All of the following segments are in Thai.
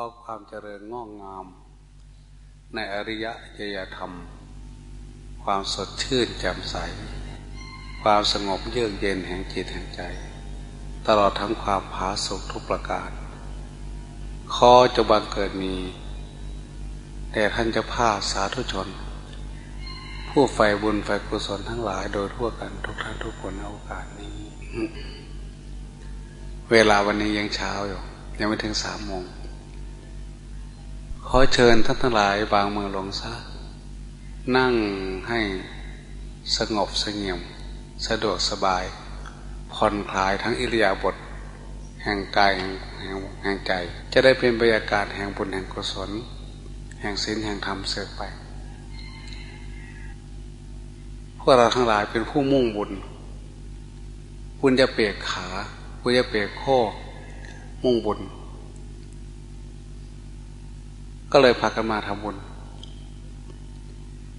อความเจริญงอกงาม ในอริยยยธรรม ความสดชื่นแจ่มใส ความสงบเยือกเย็นแห่งจิตแห่งใจ ตลอดทั้งความผาสุกทุกประการขอจะบังเกิดมีแต่ท่านจะพาสาธุชน ผู้ใฝ่บุญใฝ่กุศลทั้งหลายโดยทั่วกันทุกท่านทุกคนในโอกาสนี้ เวลาวันนี้ยังเช้าอยู่ ยังไม่ถึงสามโมง ขอเชิญท่านทั้งหลายบางมือลงซะ นั่งให้สงบสงเงียม สะดวกสบาย ผ่อนคลายทั้งอิริยาบถแห่งกายแห่งแห่งใจ จะได้เป็นบรรยากาศแห่งบุญแห่งกุศล แห่งศีลแห่งธรรมเสกไป พวกเราทั้งหลายเป็นผู้มุ่งบุญบุญจะเปียกขาบุญจะเปียกโคมุ่งบุญ ก็เลยพากันมาทำบุญ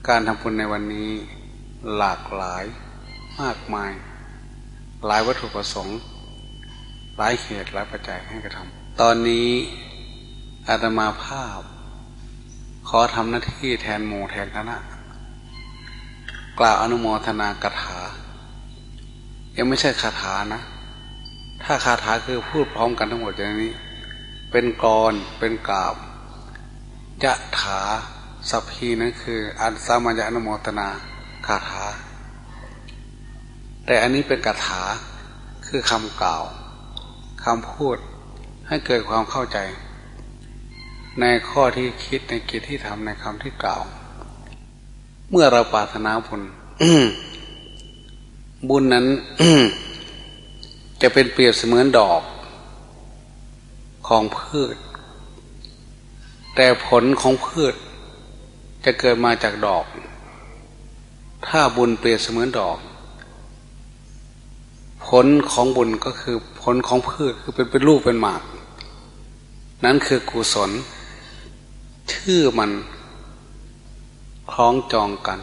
การทำบุญในวันนี้หลากหลายมากมาย หลายวัตถุประสงค์ หลายเหตุหลายปัจจัยให้กระทำตอนนี้อาตมาภาพ ขอทำหน้าที่แทนหมู่แทนคณะกล่าวอนุโมทนากถา ยังไม่ใช่คาถานะ ถ้าคาถาคือพูดพร้อมกันทั้งหมดอย่างนี้ เป็นกร เป็นกาบ ยะถาสัพพีนั่นคืออันสามัญญานโมตนาคาถา แต่อันนี้เป็นคาถาคือคำกล่าวคำพูดให้เกิดความเข้าใจ ในข้อที่คิดในกิจที่ทำในคำที่กล่าว เมื่อเราปรารถนาบุญบุญนั้นจะเป็นเปรียบเสมือนดอกของพืช แต่ผลของพืชจะเกิดมาจากดอก ถ้าบุญเปรียบเสมือนดอก ผลของบุญก็คือผลของพืชคือเป็นเป็นรูปเป็นหมาก นั้นคือกุศล ชื่อมันคล้องจองกัน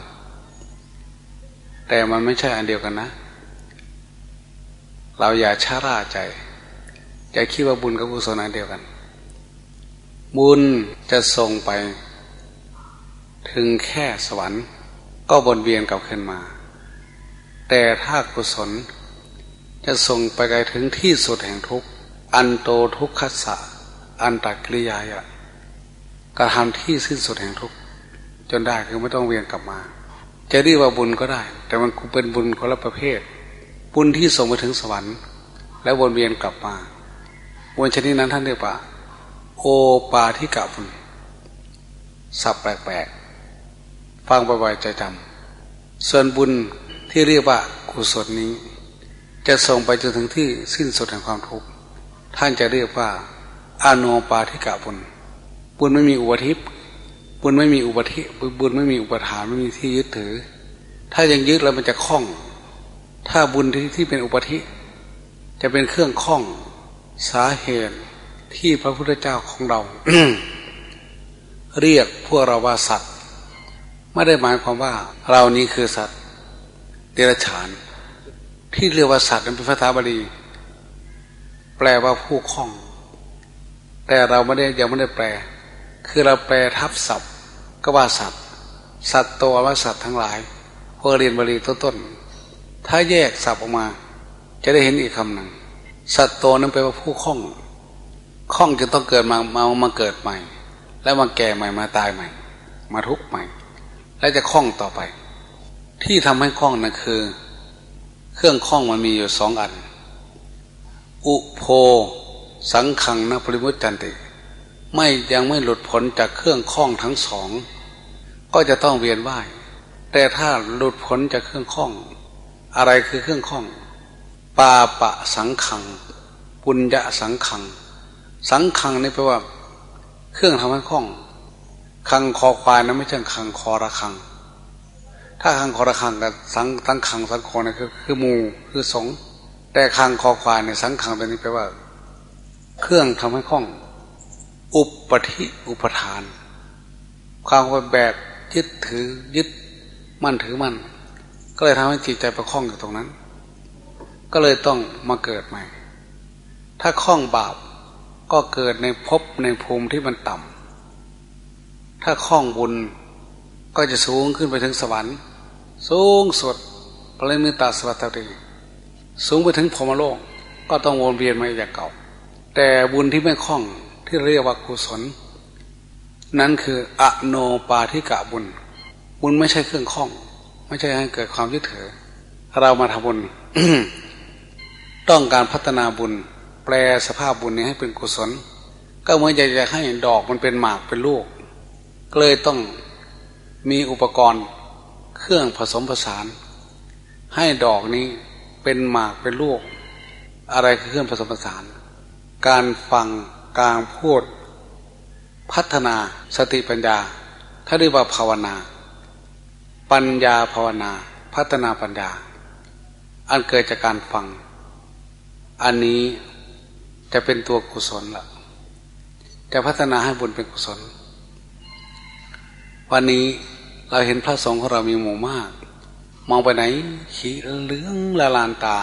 แต่มันไม่ใช่อันเดียวกันนะ เราอย่าชาราใจ อย่าคิดว่าบุญกับกุศลอันเดียวกัน บุญจะส่งไป ถึงแค่สวรรค์ ก็บนเวียนกลับขึ้นมา แต่ถ้ากุศล จะส่งไปไกลถึงที่สุดแห่งทุกอันโตทุกขสะอันตักิริยายะกระทำที่สิ้นสุดแห่งทุกจนได้คือไม่ต้องเวียนกลับมา จะเรียกว่าบุญก็ได้ แต่มันเป็นบุญคนละประเภท บุญที่ส่งไปถึงสวรรค์ แล้ววนเวียนกลับมาบุญชนิดนั้นท่านเรียกว่า โอปาทิกะบุญสับแปลกๆ ฟังบ่อยๆใจจำส่วนบุญที่เรียกว่ากุศลนี้ จะส่งไปจนถึงที่สิ้นสุดแห่งความทุกข์ท่านจะเรียกว่าอโนปาทิกะบุญบุญไม่มีอุปทิพบุญไม่มีอุปทิบุญไม่มีอุปทานไม่มีที่ยึดถือ ถ้ายังยึดแล้วมันจะคล้อง ถ้าบุญที่ที่เป็นอุปธิจะเป็นเครื่องคล้องสาเหตุ ที่พระพุทธเจ้าของเรา เรียกพวกเราว่าสัตว์ไม่ได้หมายความว่า เรานี้คือสัตว์ เดรัจฉาน ที่เรียกว่าสัตว์นั้นเป็นภาษาบาลีแปลว่าผู้คล้อง แต่เราไม่ได้ยังไม่ได้แปล คือเราแปลทับศัพท์ ก็ว่าสัตว์ สัตว์ตัวว่าสัตว์ทั้งหลายพวกเรียนบาลีต้นๆถ้าแยกศัพท์ออกมา จะได้เห็นอีกคำหนึ่งสัตว์ตัวนั้นแปลว่าผู้คล้อง คล้องจะต้องเกิดมามามาเกิดใหม่ แล้วมาแก่ใหม่มาตายใหม่ มาทุกข์ใหม่ แล้วจะคล้องต่อไป ที่ทำให้คล้องนั่นคือ เครื่องคล้องมันมีอยู่สองอัน อุโพสังขังนปริมุตจันติ ไม่ยังไม่หลุดพ้นจากเครื่องคล้องทั้งสอง ก็จะต้องเวียนว่าย แต่ถ้าหลุดพ้นจากเครื่องคล้อง อะไรคือเครื่องคล้อง ปาปะสังขัง ปุญญะสังขัง สังขังนี่แปลว่า เครื่องทำให้คล่อง คังคอควายนะไม่ใช่คังคอระคัง ถ้าคังคอระคังกับสังสังขังสังคอนี่คือคือมูคือสงแต่คังคอควายในสังขังตัวนี้แปลว่า เครื่องทำให้คล่อง อุปธิอุปทาน ความว่าแบบยึดถือยึดมั่นถือมั่น ก็เลยทำให้จิตใจประคองอยู่ตรงนั้น ก็เลยต้องมาเกิดใหม่ ถ้าคล่องบาป ก็เกิดในภพในภูมิที่มันต่ำ ถ้าคล้องบุญก็จะสูงขึ้นไปถึงสวรรค์ สูงสุดปริมิตาสวัตติสูงไปถึงพรมโลก ก็ต้องวนเวียนมาอย่างเก่า แต่บุญที่ไม่คล้องที่เรียกว่ากุศล นั้นคืออโนปาทิกะบุญ บุญไม่ใช่เครื่องคล้อง ไม่ใช่ให้เกิดความยึดถือ เรามาทำบุญ ต้องการพัฒนาบุญ ลสภาพบุญนี้ให้เป็นกุศล ก็เหมือนอยากจะให้ดอกมันเป็นหมากเป็นลูก ก็เลยต้องมีอุปกรณ์เครื่องผสมผสาน ให้ดอกนี้เป็นหมากเป็นลูก อะไรคือเครื่องผสมผสาน การฟังการพูด พัฒนาสติปัญญา ถ้าเรียกว่าภาวนา ปัญญาภาวนา พัฒนาปัญญา อันเกิดจากการฟัง อันนี้ จะเป็นตัวกุศลละจะพัฒนาให้บุญเป็นกุศล วันนี้เราเห็นพระสงฆ์ของเรามีหมู่มาก มองไปไหนขีเหลืองละลานตา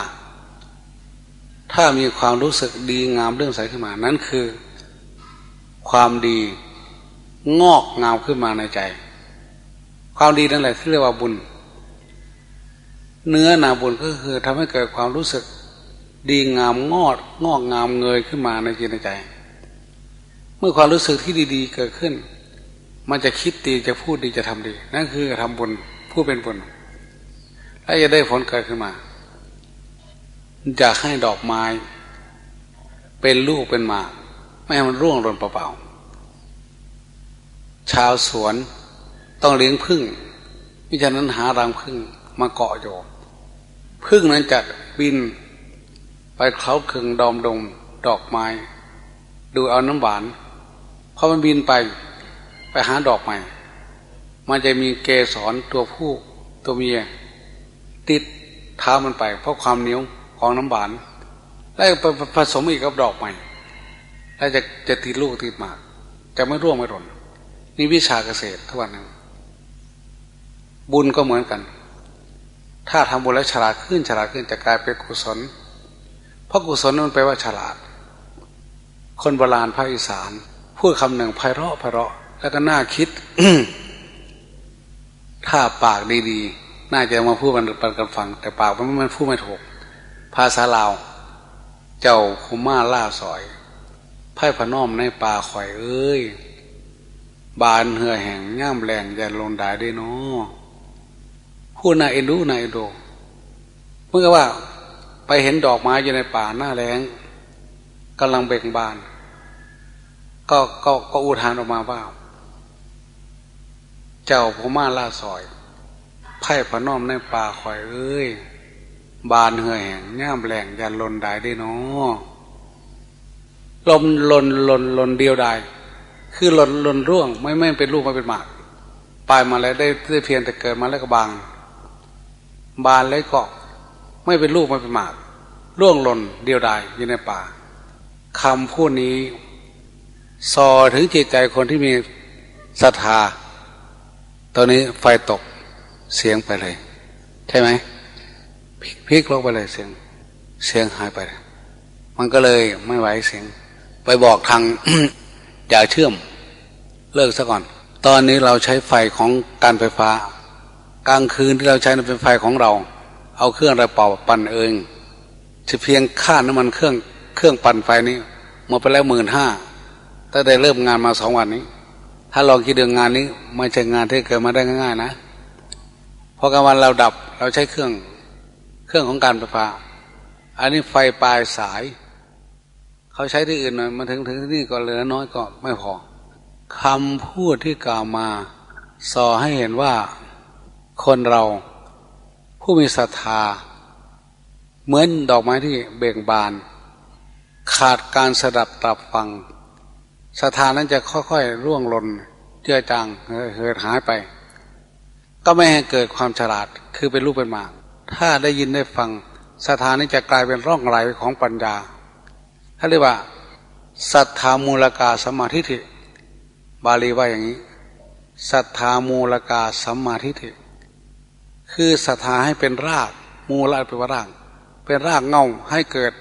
ถ้ามีความรู้สึกดีงามเรื่องใสขึ้นมา นั้นคือ ความดีงอกงามขึ้นมาในใจ ความดีนั่นแหละที่เรียกว่าบุญ เนื้อนาบุญก็คือทำให้เกิดความรู้สึก ดีงามงอดงอกงามเงยขึ้นมาในจิตในใจ เมื่อความรู้สึกที่ดี ๆ เกิดขึ้น มันจะคิดดีจะพูดดีจะทำดี นั่นคือทำบุญผู้เป็นบุญแล้วจะได้ผลเกิดขึ้นมาอยากให้ดอกไม้ เป็นลูกเป็นหมากไม่ให้มันร่วงหล่นเปล่าๆชาวสวนต้องเลี้ยงพึ่งมิฉะนั้นหารังพึ่งมาเกาะโยพึ่งนั้นจะบิน ไปเขาคึงดอมดงดอกไม้ ดูเอาน้ำหวานพอมันบินไป ไปหาดอกใหม่ มันจะมีเกสรตัวผู้ตัวเมีย ติดเท้ามันไป เพราะความเหนียวของน้ำหวาน แล้วไปผสมอีกกับดอกใหม่แล้วจะจะติดลูกติดหมากจะไม่ร่วงไม่หล่นนี่วิชาเกษตรทุกวันนึงบุญก็เหมือนกัน ถ้าทำบุญแล้วฉลาดขึ้นฉลาดขึ้นจะกลายเป็นกุศล ราะกุศลนั้นแปลว่าฉลาด คนโบราณภาคอีสานพูดคำหนึ่งไพเราะไพเราะ แล้วก็น่าคิด ถ้าปากดีๆ น่าจะมาพูดมันปันกันฟัง แต่ปากมันมันพูดไม่ถูก ภาษาลาว เจ้าคุมาล่าสอยไพ่พน้อมในป่าข่อยเอ้ย บานเหือแห่งย่ามแรงย่าลงได้ได้นอพูดนาเอ็นดูนาเอ็นดูเมื่อว่า ไปเห็นดอกไม้อยู่ในป่าหน้าแรงกำลังเบ่งบาน ก็ก็ก็อุทานออกมาว่า เจ้าพม่าล่าซอยไพ่พน้อมในป่าข่อยเอ้ย บานเหื่อแห่งย่ามแหลงยันลนได้ได้เนาะลมลนลนลนเดียวได้คือลนลนร่วง ไม่ไม่เป็นลูกไม่เป็นหมากปลายมาแล้วได้ได้เพียงแต่เกิดมาแล้วก็บาง บานแล้วก็ ไม่เป็นลูกไม่เป็นหมากร่วงหล่นเดียวดายอยู่ในป่าคำพูดนี้สอถึงจิตใจคนที่มีศรัทธา ตอนนี้ไฟตกเสียงไปเลย ใช่ไหมพลิกลงไปเลยเสียง เสียงหายไป มันก็เลยไม่ไหวเสียง ไปบอกทางอย่าเชื่อม เลิกซะก่อน ตอนนี้เราใช้ไฟของการไฟฟ้า กลางคืนที่เราใช้เป็นไฟของเรา เอาเครื่องระเป่าปั่นเองจะเพียงค่าน้ำมันเครื่องเครื่องปั่นไฟนี้หมดไปแล้วหมื่นห้าตั้งแต่เริ่มงานมาสองวันนี้ ถ้าลองคิดดูงานนี้ไม่ใช่งานที่เกิดมาได้ง่ายๆนะเพราะกลางวันเราดับเราใช้เครื่องเครื่องของการไฟฟ้าอันนี้ไฟปลายสาย เขาใช้ที่อื่นหน่อยมาถึงถึงที่นี่ก็เหลือน้อยก็ไม่พอคำพูดที่กล่าวมาสอให้เห็นว่าคนเรา ผู้มีศรัทธา เหมือนดอกไม้ที่เบ่งบาน ขาดการสดับตับฟังศรัทธานั้นจะค่อยๆร่วงหล่นเจือจางเหิดหายไป ก็ไม่ให้เกิดความฉลาดคือเป็นรูปเป็นมาก ถ้าได้ยินได้ฟังศรัทธานี้จะกลายเป็นร่องไหลของปัญญาถ้าเรียกว่าศรัทธามูลกาสมาธิิบาลีว่าอย่างนี้ศรัทธามูลกาสัมมาทิฏฐิ คือศรัทธาให้เป็นราก มูลเป็นว่าราก เป็นรากเงาให้เกิด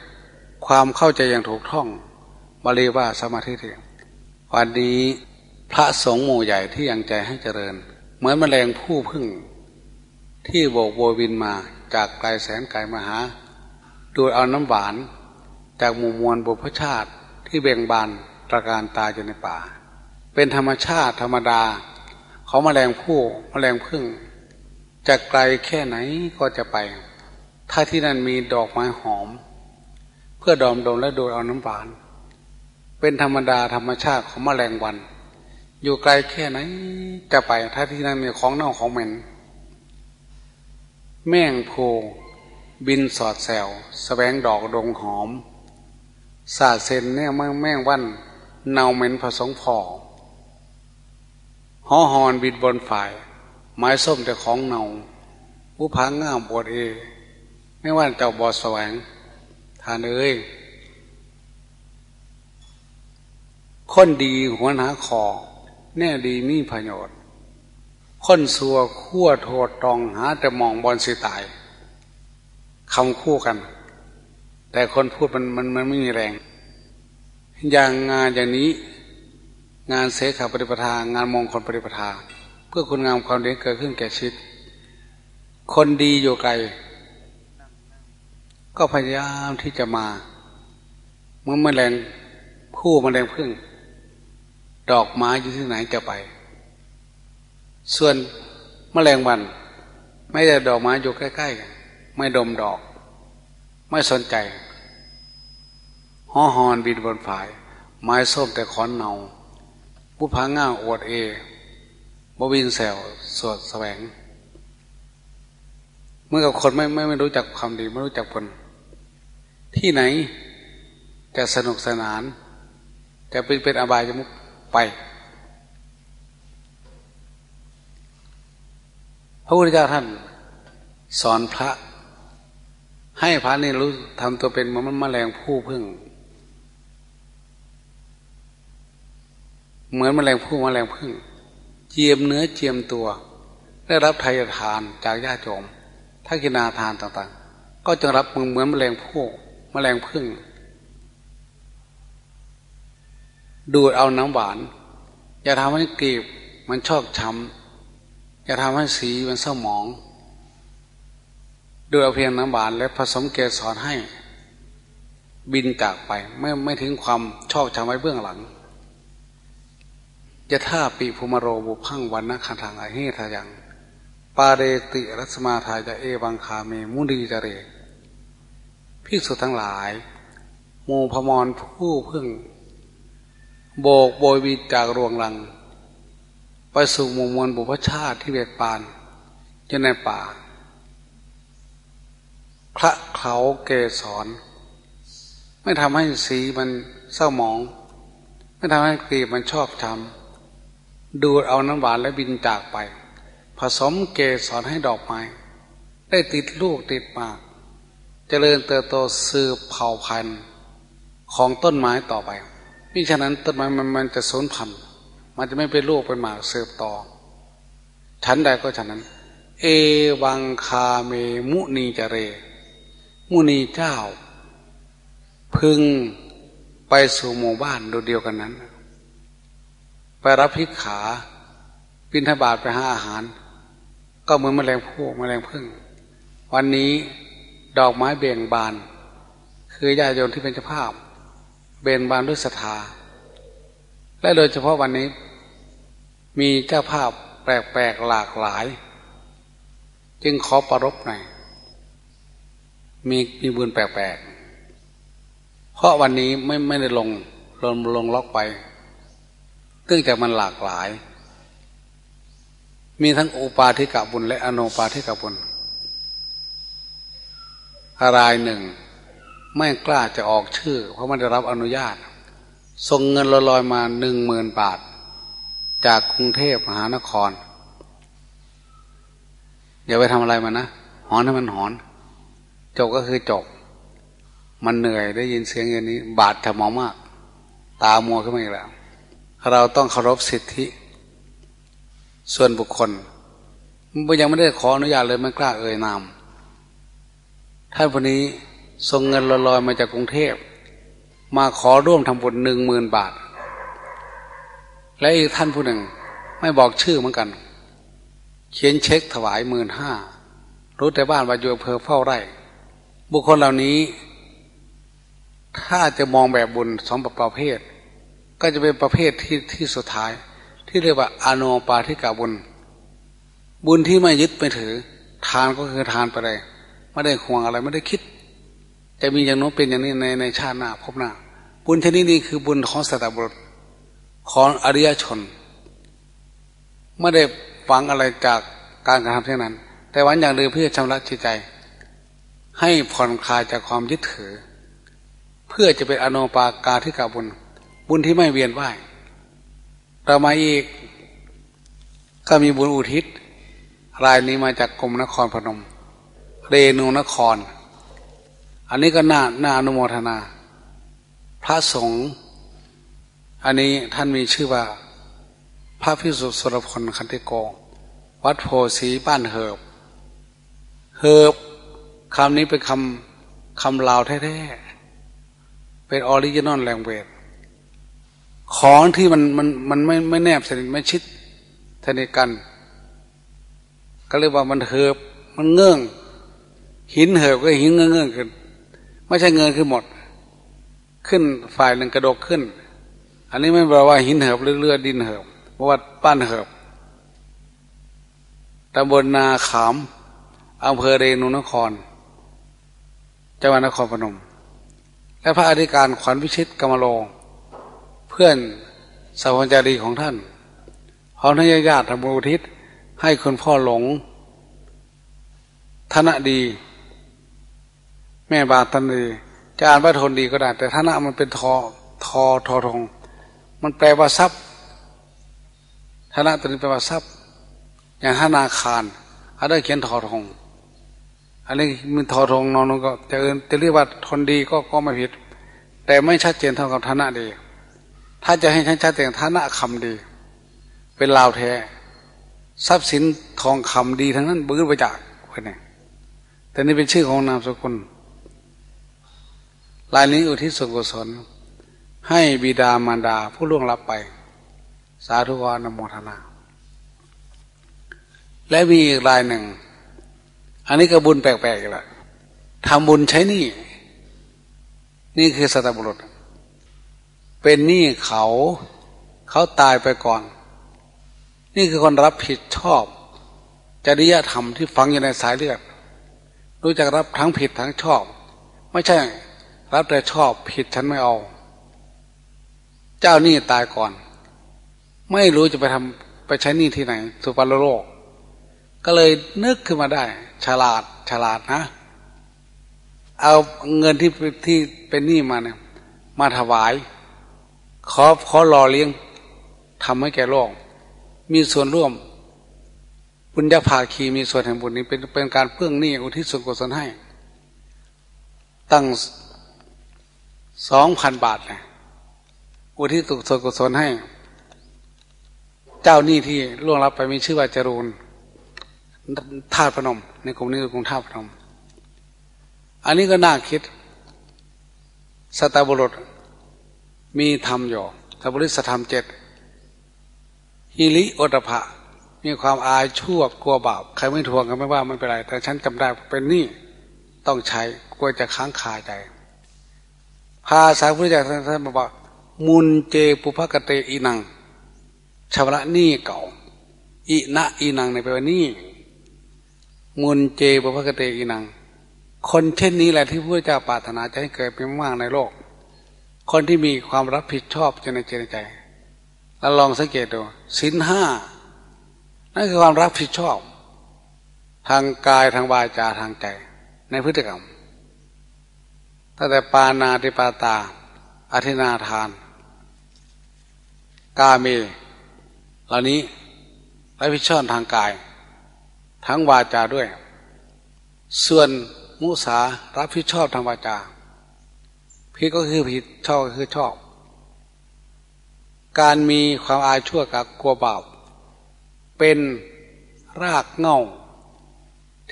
ความเข้าใจอย่างถูกท่องบาลีว่าสมาธิเทียวันนี้พระสงฆ์หมู่ใหญ่ที่ยังใจให้เจริญ เหมือนแมลงผู้พึ่ง ที่โบกโบวินมาจากไกลแสนไกลมาหา ดูดเอาน้ำหวาน จากหมู่มวลบุพชาติที่เบ่งบานตระการตาอยู่ในป่า เป็นธรรมชาติธรรมดา เขามาแมลงผู้มแมลงพึ่ง จะไกลแค่ไหนก็จะไป ถ้าที่นั่นมีดอกไม้หอม เพื่อดอมดมและดูดเอาน้ำหวาน เป็นธรรมดาธรรมชาติของมแมลงวัน อยู่ไกลแค่ไหนจะไป ถ้าที่นั่นมีของเน่าของเหม็น แม่งโพบินสอดแซวสแสวงดอกดงหอม สาเซนเนี่ยแม่งแมงวันเนาเหม็นผสมพอหอหอนบินบนฝ่าย ไม้ส้มแต่ของเนาผู้พังง่ามปวดเอ ไม่ว่าเจ้าบอดแสวง ทานเอ้ยคนดีหัวหนาคอแน่ดีมีประโยชน์คนสัวขั้วโทษตองหาแต่มองบอลสิตายคำคู่กัน แต่คนพูดมันมันมันไม่มีแรง อย่างงานอย่างนี้ งานเสขาปฏิปทางานมองคลปฏิปทา พื่อคุณงามความดีเกิดขึ้นแก่ชีวิต คนดีอยู่ไกล ก็พยายามที่จะมา เมื่อมแมลงผู้มแมลงพึ่ง ดอกไม้อยู่ที่ไหนจะไป ส่วนมแมลงวัน ไม่ได้ดอกไม้อยู่ใกล้ๆกันไม่ดมดอก ไม่สนใจห่อหอนบินบนฝาย ไม้ส้มแต่ขอนเนาผู้พังง่าอวดเอ บวินแซวสวดแสวง เมื่อกับคนไม่ไม่ไม่รู้จักความดี ไม่รู้จักผล ที่ไหนจะสนุกสนาน จะเป็นเป็นอบายจะมุกไป พระพุทธเจ้าท่าน สอนพระ ให้พระนี่รู้ทำตัวเป็นมันมแมลงผู้พึ่ง เหมือนมแมลงผู้มแมลงพึ่ง เจียมเนื้อเจียมตัว ได้รับทายทานจากญาติโยมถ้ากินาทานต่างๆ ก็จะรับมือเหมือนแมลงผู้แมลงพึ่ง ดูดเอาน้ำหวาน อย่าทำให้กรีบมันชอกช้ำอย่าทำให้สีมันเศร้าหมองด้วยเอาเพียงน้ำหวานและผสมเกสรให้ บินจากไปไม่ไม่ถึงความชอบชำไว้เบื้องหลัง จะท่าปีภูมโรบุพังวันนักขันทางไอเฮทายัง ปาเรติรัสมาทายจะเอวังคาเมมุดีจเรพิสุทั้งหลายโมพมรผู้พึ่ง โบกโบยบิจากรวงลัง ไปสู่มุมมวลบุพชาติที่เบกปานจะในป่าพระเขาเกสรไม่ทำให้สีมันเศร้าหมอง ไม่ทำให้กลีบมันชอบช้ำ ดูดเอาน้ำหวานและบินจากไป ผสมเกสรให้ดอกไม้ ได้ติดลูกติดมากจเจริญเติบโตสืบเผ่าพันธุ์ของต้นไม้ต่อไปมิฉะนั้นต้นไม้มันมันจะสูญพันธุ์มันจะไม่เป็นลูกเป็นหมากสืบต่อชั้นใดก็ฉันนั้น เอวังคาเมมุนีจเร มุนีเจ้า พึงไปสู่หมู่บ้านดูเดียวกันนั้น ไปรับพิกขาปินทบาทไปหาอาหาร ก็เหมือนแมลงผู้แมลงพึ่ง วันนี้ดอกไม้เบ่งบาน คือญาติโยมที่เป็นเจ้าภาพ เบ่งบานด้วยศรัทธาและโดยเฉพาะวันนี้ มีเจ้าภาพแปลกๆหลากหลาย จึงขอประรบหน่อยมีมีบุญแปลกๆ เพราะวันนี้ไม่ไม่ได้ลงลงลงล็อกไป เนื่องจากมันหลากหลาย มีทั้งอุปาทิกะบุญและอนุปาทิกะบุญรายหนึ่ง ไม่กล้าจะออกชื่อ เพราะมันได้รับอนุญาต ส่งเงินลอยๆมาหนึ่งหมื่นบาท จากกรุงเทพมหานครอย่าไปทำอะไรมันนะหอนให้มันหอน จบก็คือจบ มันเหนื่อยได้ยินเสียงอย่างนี้ บาดถมอมาก ตามัวขึ้นมาอีกแล้ว เราต้องเคารพสิทธิ ส่วนบุคคลมันยังไม่ได้ขออนุญาตเลยไม่กล้าเอ่ยนามท่านคนนี้ส่งเงินลอยๆมาจากกรุงเทพ มาขอร่วมทำบุญหนึ่งหมื่นบาท และอีกท่านผู้หนึ่งไม่บอกชื่อเหมือนกัน เขียนเช็คถวายหมื่นห้ารู้แต่บ้านว่าอยู่อำเภอเฝ้าไร่ บุคคลเหล่านี้ ถ้าจะมองแบบบุญสองประเภท ก็จะเป็นประเภทที่ที่สุดท้าย ที่เรียกว่าอโนปาทิกาบุญ บุญที่ไม่ยึดไม่ถือ ทานก็คือทานไปเลยไม่ได้ห่วงอะไรไม่ได้คิด จะมีอย่างโน้นเป็นอย่างนี้ในในชาติหน้าพบหน้า บุญชนิดนี้คือบุญของสัตบุรุษของอริยชน ไม่ได้ฟังอะไรจากการกระทำเช่นนั้น แต่วันอย่างเดิมเพื่อชำระจิตใจ ให้ผ่อนคลายจากความยึดถือ เพื่อจะเป็นอนุปากาที่กาบุญ บุญที่ไม่เวียนว่ายต่อมาอีก ก็มีบุญอุทิศ รายนี้มาจากกรมนครพนม เรนูนคร อันนี้ก็น่าน่าอนุโมทนา พระสงฆ์อันนี้ท่านมีชื่อว่า พระพิสุทธสุรพลคันติโก วัดโพสีบ้านเหิบ เหิบคำนี้เป็นคำคำลาวแท้ๆ เป็น original language ของที่มันมันมันไม่ไม่แนบสนิทไม่ชิดสนิทกัน ก็เรียกว่ามันเหิบมันเงื่อง หินเหิบก็หินเงื่องเงื่องขึ้น ไม่ใช่เงินคือหมด ขึ้นฝ่ายหนึ่งกระดกขึ้น อันนี้ไม่แปลว่าหินเหิบเลือดดินเหิบเพราะว่าป้านเหิบตำบลนาขามอำเภอเรนุนคร จังหวัดนครพนม และพระอธิการขวัญวิชิตกรรมโลเพื่อนสาวจารีของท่านพร้อมทั้งญาติธรรมุทิศให้คุณพ่อหลง ธนะดี แม่บาตันดีจะอ่านว่าทนดีก็ได้ แต่ธนะมันเป็นทอทอทอทงมันแปลว่าทรัพย์ธนะตัวนี้แปลว่าทรัพย์ อย่างธนาคารอันนี้เขียนทอทงอันนี้มันทอทงนอนก็จะจะเรียกว่าทนดีก็ก็ไม่ผิด แต่ไม่ชัดเจนเท่ากับธนะดี ถ้าจะให้ชัดเจนธนะคำดี เป็นลาวแท้ ทรัพย์สินทองคำดีทั้งนั้นบื้อไปจากคนนี้แต่นี่เป็นชื่อของนามสกุลลายนี้อุทิศส่วนกุศลให้บิดามารดาผู้ล่วงลับไป สาธุวานโมทนา และมีอีกรายหนึ่ง อันนี้ก็บุญแปลกๆละทำบุญใช้นี่ นี่คือสัตบุรุษ เป็นหนี้เขา เขาตายไปก่อน นี่คือคนรับผิดชอบ จริยธรรมที่ฝังอยู่ในสายเลือดรู้จักรับทั้งผิดทั้งชอบ ไม่ใช่ รับแต่ชอบผิดฉันไม่เอา เจ้าหนี้ตายก่อน ไม่รู้จะไปทำไปใช้หนี้ที่ไหน สุปรโลก ก็เลยนึกขึ้นมาได้ ฉลาดฉลาดนะ เอาเงินที่ที่เป็นหนี้มาเนี่ยมาถวาย ขอขอรอเลี้ยงทำให้แก่โลก มีส่วนร่วม บุญญาภาคีมีส่วนแห่งบุญนี้เป็นเป็นการเพื่องหนี้อุทิศส่วนกุศลให้ ตั้งสองพันบาทนะอุทิศส่วนกุศลให้ เจ้าหนี้ที่ล่วงลับไปมีชื่อว่าจรูนธาตุพนม ในกลุ่มนี้คือกลุ่มธาตุพนม อันนี้ก็น่าคิดสตาบุรุษ มีธรรมอยู่สตาบุรุษธรรมเจ็ดฮิริโอตภะมีความอายชั่วกลัวบาปใครไม่ทวงกันไม่ว่าไม่เป็นไร แต่ฉันจำได้เป็นนี่ต้องใช้กลัวจะค้างคาใจ ภาษาพุทธเจ้าท่านบอกมุนเจปุภกเตอีนังชาวระนี่เก่าอีนะอีนังในแปลว่านี่มุนเจปุภกเตอีนัง คนเช่นนี้แหละที่พระเจ้าปรารถนาจะให้เกิดเป็นมากในโลก คนที่มีความรับผิดชอบในใจในใจแล้วลองสังเกตดูสินห้านั่นคือความรับผิดชอบ ทางกายทางวาจาทางใจ ในพฤติกรรมตั้งแต่ปานาติปาตา อธินาทาน กาเมเหล่านี้รับผิดชอบทางกาย ทั้งวาจาด้วย ส่วนมุสารับผิดชอบทางวาจา ผิดก็คือผิดชอบก็คือชอบ การมีความอายชั่วกับกลัวบาปเป็นรากเง่า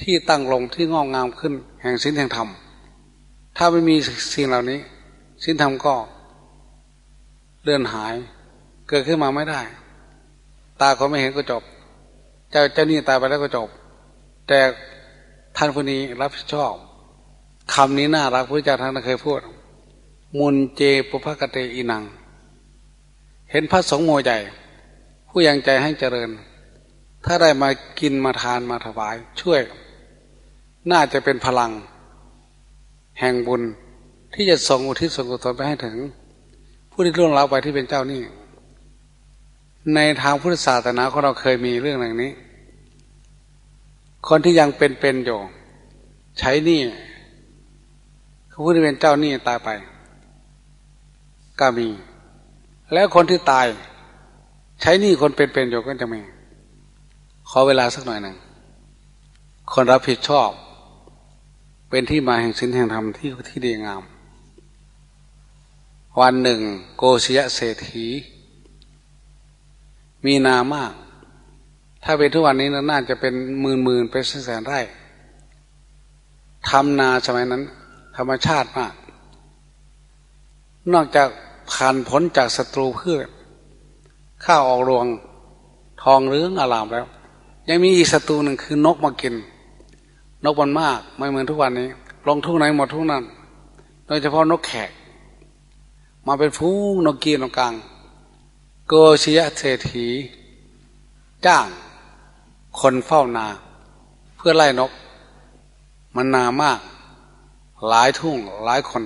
ที่ตั้งลงที่งอกงามขึ้น แห่งสินแห่งธรรม ถ้าไม่มีสิ่งเหล่านี้สิ้นธรรมก็เลื่อนหาย เกิดขึ้นมาไม่ได้ ตาคนไม่เห็นก็จบ เจ้าเจ้านี่ตายไปแล้วก็จบ แต่ท่านคนนี้รับผิดชอบคำนี้น่ารักพระเจ้าท่านเคยพูด มุนเจปุพกเตอีนัง เห็นพระสงฆ์โมใหญ่ ผู้ยังใจให้เจริญ ถ้าได้มากินมาทานมาถวาย ช่วย น่าจะเป็นพลัง แห่งบุญที่จะส่งอุทิศส่งกุศลไปให้ถึง ผู้ที่ล่วงลับไปที่เป็นเจ้านี่ ในทางพุทธศาสนาของเราเคยมีเรื่องอย่างนี้ คนที่ยังเป็นๆอยู่ใช้นี่ผู้ที่เป็นเจ้านี่ตายไป ก็มี แล้วคนที่ตาย ใช้นี่คนเป็นๆอยู่ก็จะมี ขอเวลาสักหน่อยหนึ่งคนรับผิดชอบ เป็นที่มาแห่งสินแห่งธรรมที่ที่ดีงาม วันหนึ่ง โกศยเศรษฐี มีนามาก ถ้าเป็นทุกวันนี้น่าจะเป็นหมื่นหมื่นเป็นแสนไร่ทำนาสมัยนั้น ธรรมชาติมาก นอกจาก ผ่านผลจากศัตรูพืชข้าวออกรวง ทองเรืองอารามแล้ว ยังมีอีกศัตรูหนึ่งคือนกมากิน นกมันมากไม่เหมือนทุกวันนี้ ลงทุกไหนหมดทุกนั้น โดยเฉพาะนกแขก มาเป็นฟูงนกกีนกกลางโกชยะเศรษฐี จ้าง คนเฝ้านา เพื่อไล่นก มันนามาก หลายทุ่งหลายคน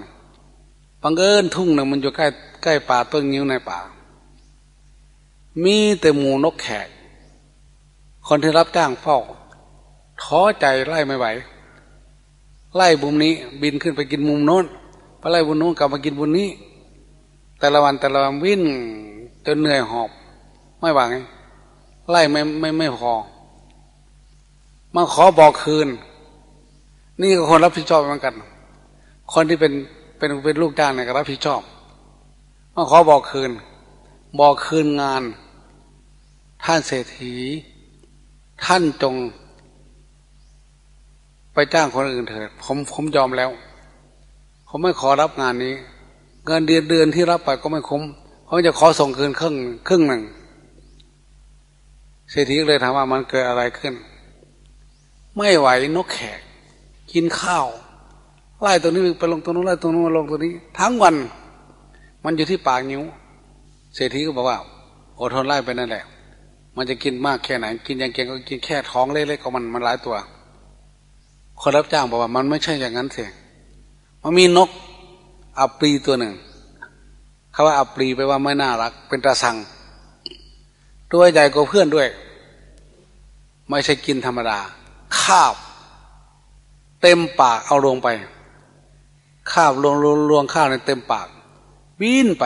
บังเอิญทุ่งหนึ่งมันอยู่ใกล้ใกล้ป่าต้นงิ้วในป่า มีแต่หมูนกแขก คนที่รับจ้างเฝ้าท้อใจไล่ไม่ไหว ไล่บุมนี้ บินขึ้นไปกินมุมโน้นไปไล่บุญโน้นกลับมากินบุญนี้ แต่ละวันแต่ละวันวิ่งจนเหนื่อยหอบ ไม่หวังไล่ไม่ไม่ไม่พอมาขอบอกคืน นี่ก็คนรับผิดชอบเหมือนกัน คนที่เป็น เป็นเป็นลูกจ้างเนี่ยก็รับผิดชอบมาขอบอกคืน บอกคืนงาน ท่านเศรษฐี ท่านจง ไปจ้างคนอื่นเถิดผมผมยอมแล้ว ผมไม่ขอรับงานนี้ เงินเดือนเดือนที่รับไปก็ไม่คุ้มเขาจะขอส่งคืนครึ่งครึ่งหนึ่งเศรษฐีเลยถามว่ามันเกิดอะไรขึ้น ไม่ไหวนกแขก กินข้าว ไล่ตัวนี้ไปลงตัวนู้นไล่ตัวนู้นมาลงตัวนี้ ทั้งวัน มันอยู่ที่ปากนิ้ว เศรษฐีก็บอกว่าอดทนไล่ไปนั่นแหละ มันจะกินมากแค่ไหน กินย่างเก่งก็กินแค่ท้องเล็กๆของมันมันหลายตัว คนรับจ้างบอกว่า มันไม่ใช่อย่างนั้นเสียมันมีนกอับปรีตัวหนึ่งเขาว่าอับปรีไปว่าไม่น่ารัก เป็นตาสังตัวใหญ่กว่าเพื่อนด้วย ไม่ใช่กินธรรมดาคาบเต็มปากเอาลงไป ข้าวลวงลวงข้าวในเต็มปากบินไป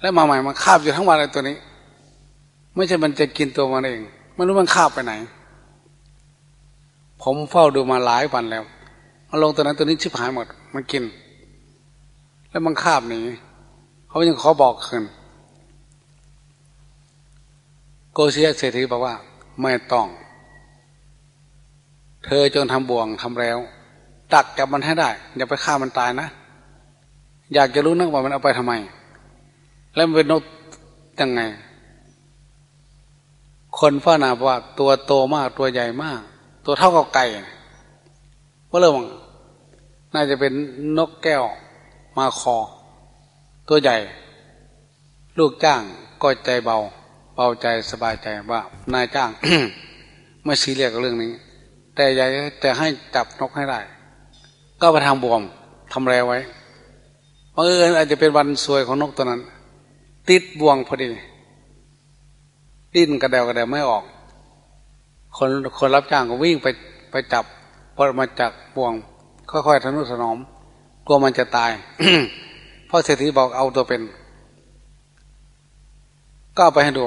แล้วมาใหม่มาคาบอยู่ทั้งวันเลยตัวนี้ ไม่ใช่มันจะกินตัวมันเองไม่รู้มันคาบไปไหน ผมเฝ้าดูมาหลายวันแล้วมาลงตัวนั้นตัวนี้ชิบหายหมด มันกิน แล้วมันคาบหนีเขายังขอบอกคืนโกเซียเศรษฐีบอกว่า ไม่ต้อง เธอจงทำบ่วงทำแล้ว ดักจับมันให้ได้อย่าไปฆ่ามันตายนะอยากจะรู้นักว่ามันเอาไปทำไม แล้วมันเป็นนกยังไง คนฟ้านาบอกว่าตัวโตมากตัวใหญ่มาก ตัวเท่ากับไก่ว่าเรื่องน่าจะเป็นนกแก้วมาคอ ตัวใหญ่ ลูกจ้างก็ใจเบา เบาใจสบายใจว่านายจ้างไม่ซีเรียสกับเรื่องนี้ แต่อยากจะให้จับนกให้ได้ ก็ไปทำบวมทำแรไว้บังเอิญอาจจะเป็นวันสวยของนกตัวนั้น ติดบ่วงพอดีดิ้นกระเดวกระเดวไม่ออก คนคนรับจ้างก็วิ่งไปไปจับพอมาจากบ่วง ค่อยๆทนุถนอมกลัวมันจะตายเพราะเศรษฐีบอกเอาตัวเป็น ก็ไปให้ดู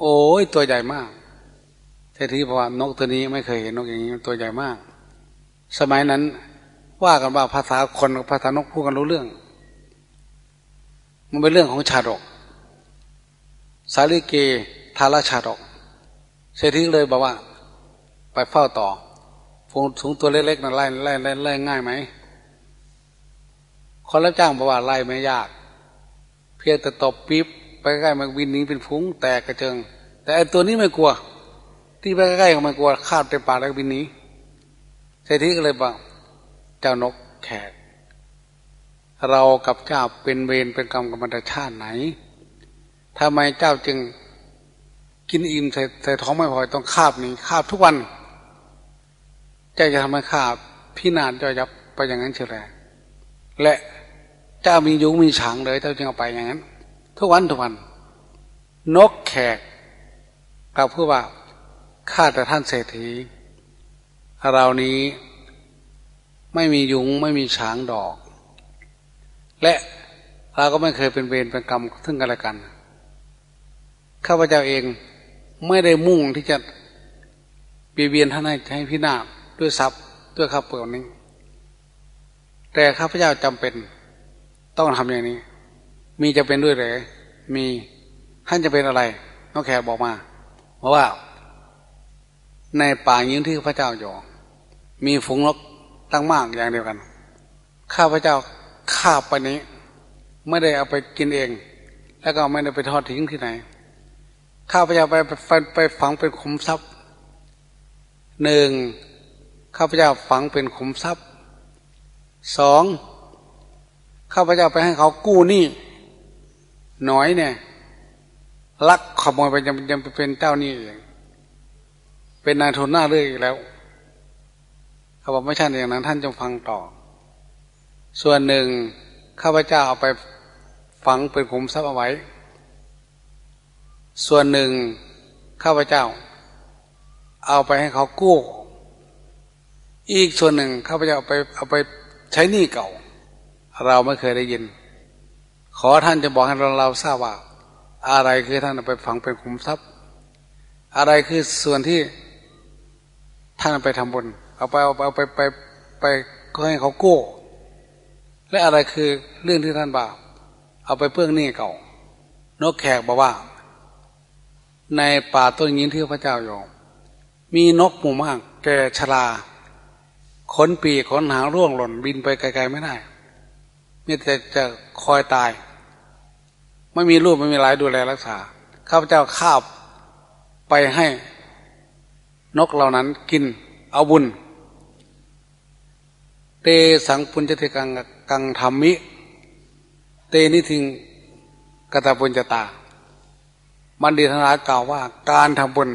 โอ้ยตัวใหญ่มากเศรษฐีบอกว่านกตัวนี้ไม่เคยเห็นนกอย่างนี้ตัวใหญ่มาก สมัยนั้น ว่ากันว่าภาษาคนกับภาษานกพูดกันรู้เรื่อง มันเป็นเรื่องของชาดก สาลิเกทาราชาดก เศรษฐีเลยบอกว่า ไปเฝ้าต่อฟงสูงตัวเล็กๆนะ่ะไล่ไล่ไล่ไล่ง่ายไหมคนรับจ้างบอกว่าไล่ไม่ยาก เพียงแต่ตบปิ๊บไปใกล้มันบินนีเป็นฟุ้งแตกกระเจิง แต่ไอตัวนี้ไม่กลัว ที่ไปใกล้ก็ไม่กลัวคาบเต็มปากแล้วบินนีเศรษฐีก็เลยบอก เจ้านกแขก เรากับเจ้าเป็นเวรเป็นกรรมกับมรรชาติไหนทำไมเจ้าจึงกินอิ่มใส่ใส่ท้องไม่พอต้องคาบนี้คาบทุกวันเจ้าจะทำให้คาบพี่นานจะยับไปอย่างนั้นเฉยและเจ้ามียุงมีฉางเลยเจ้าจึงเอาไปอย่างนั้น ทุกวันทุกวัน นกแขกกับผู้ว่าข้าแต่ท่านเศรษฐีเรานี้ ไม่มียุงไม่มีฉางดอก และเราก็ไม่เคยเป็นเวรเป็นกรรมซึ่งกันและกัน ข้าพเจ้าเองไม่ได้มุ่งที่จะเบียดเบียนท่านให้ให้พินาศด้วยทรัพย์ด้วยข้าเปลือกนี้ แต่ข้าพเจ้าจำเป็นต้องทำอย่างนี้ มีจะเป็นด้วยหรือมีท่านจะเป็นอะไรน้องแขกบอกมาเพราะว่า ในป่ายิงที่พระเจ้าอยู่มีฝูงนก ตั้งมากอย่างเดียวกัน ข้าพเจ้าข้าไปนี้ ไม่ได้เอาไปกินเอง แล้วก็ไม่ได้ไปทอดทิ้งที่ไหน ข้าพเจ้าไปไปไปฝังเป็นขุมทรัพย์หนึ่งข้าพเจ้าฝังเป็นขุมทรัพย์สองข้าพเจ้าไปให้เขากู้หนี้หน่อยเนี่ยลักขโมยไปยังยังเป็นเจ้าหนี้เองเป็นนายทุนหน้าเรื่อยแล้ว เขาบอกไม่ใช่อย่างนั้น ท่านจงฟังต่อ ส่วนหนึ่งข้าพเจ้าเอาไปฝังเป็นขุมทรัพย์เอาไว้ ส่วนหนึ่งข้าพเจ้า เอาไปให้เขากู้ อีกส่วนหนึ่งข้าพเจ้าเอาไปเอาไปใช้หนี้เก่า เราไม่เคยได้ยิน ขอท่านจะบอกให้เราเราทราบว่า อะไรคือท่านเอาไปฝังเป็นขุมทรัพย์ อะไรคือส่วนที่ท่านไปทำบุญ เอาไปเอาไปเอาไปไปไปให้เขากู้และอะไรคือเรื่องที่ท่านบาปเอาไปเพื่องหนี้เก่านกแขกบอกว่า ในป่าต้นยินที่พระเจ้าอยู่มีนกหมู่มาก แก่ชราขนปีขนหางร่วงหล่นบินไปไกลๆไม่ได้มีแต่จะคอยตาย ไม่มีรูปไม่มีหลายดูแลรักษาข้าพเจ้าข้าบไปให้ นกเหล่านั้นกินเอาบุญ เตสังปุญจเทกังกังธรรมิ เตนิทิงกตาปุญจตามันดีธนากล่าวว่าการทำบุญ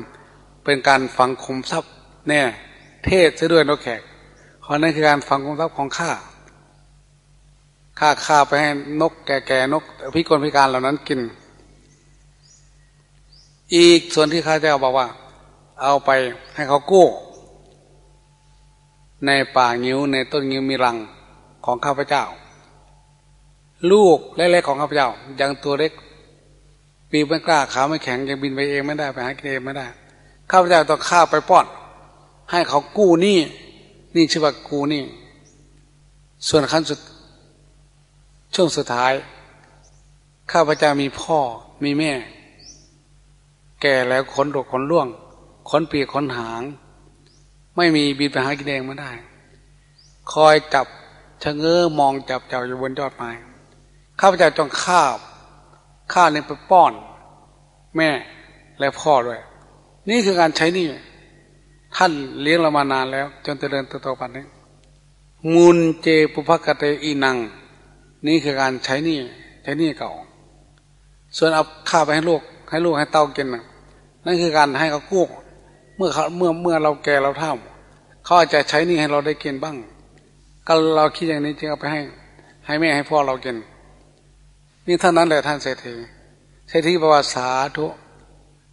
เป็นการฝังคุมทรัพย์แน่เทศซะด้วยนกแขกเพราะนั่นคือการฝังคุมทรัพย์ของข้าข้าข้าไปให้นกแก่ๆนกพิกลพิการเหล่านั้นกิน อีกส่วนที่ข้าเจ้าบอกว่า เอาไปให้เขากู้ ในป่างิ้วในต้นงิ้วมีรังของข้าพเจ้า ลูกเล็กๆของข้าพเจ้ายังตัวเล็กปีไม่กล้าขาไม่แข็งยังบินไปเองไม่ได้ไปหากินเองไม่ได้ข้าพเจ้าต้องข้าไปป้อน ให้เขากู้หนี้นี่ชื่อว่ากู้นี้ส่วนขั้นสุด ช่วงสุดท้าย ข้าพเจ้ามีพ่อมีแม่ แก่แล้วขนดกขนล่วงขนปีกขนหาง ไม่มีบินไปหากินเองไม่ได้ คอยจับชะเง้อมองจับเจ้าอยู่บนยอดไม้ข้าพเจ้าจงคาบข้าเนี่ยไปป้อน แม่และพ่อด้วย นี่คือการใช้นี่ท่านเลี้ยงเรามานานแล้ว จนเจริญเติบโตปัจนี้มูลเจปุพกเตอีนัง นี่คือการใช้นี่ใช้นี่เก่า ส่วนเอาข้าไปให้ลูกให้ลูกให้เต้ากินนั่นคือการให้เขากู้ เมื่อเขาเมื่อเมื่อเราแก่เราเท่าเขาอาจจะใช้นี่ให้เราได้กินบ้าง ก็เราคิดอย่างนี้จึงเอาไปให้ ให้แม่ให้พ่อเรากิน นี่เท่านั้นแหละท่านเศรษฐีเศรษฐีประวัติสาธุ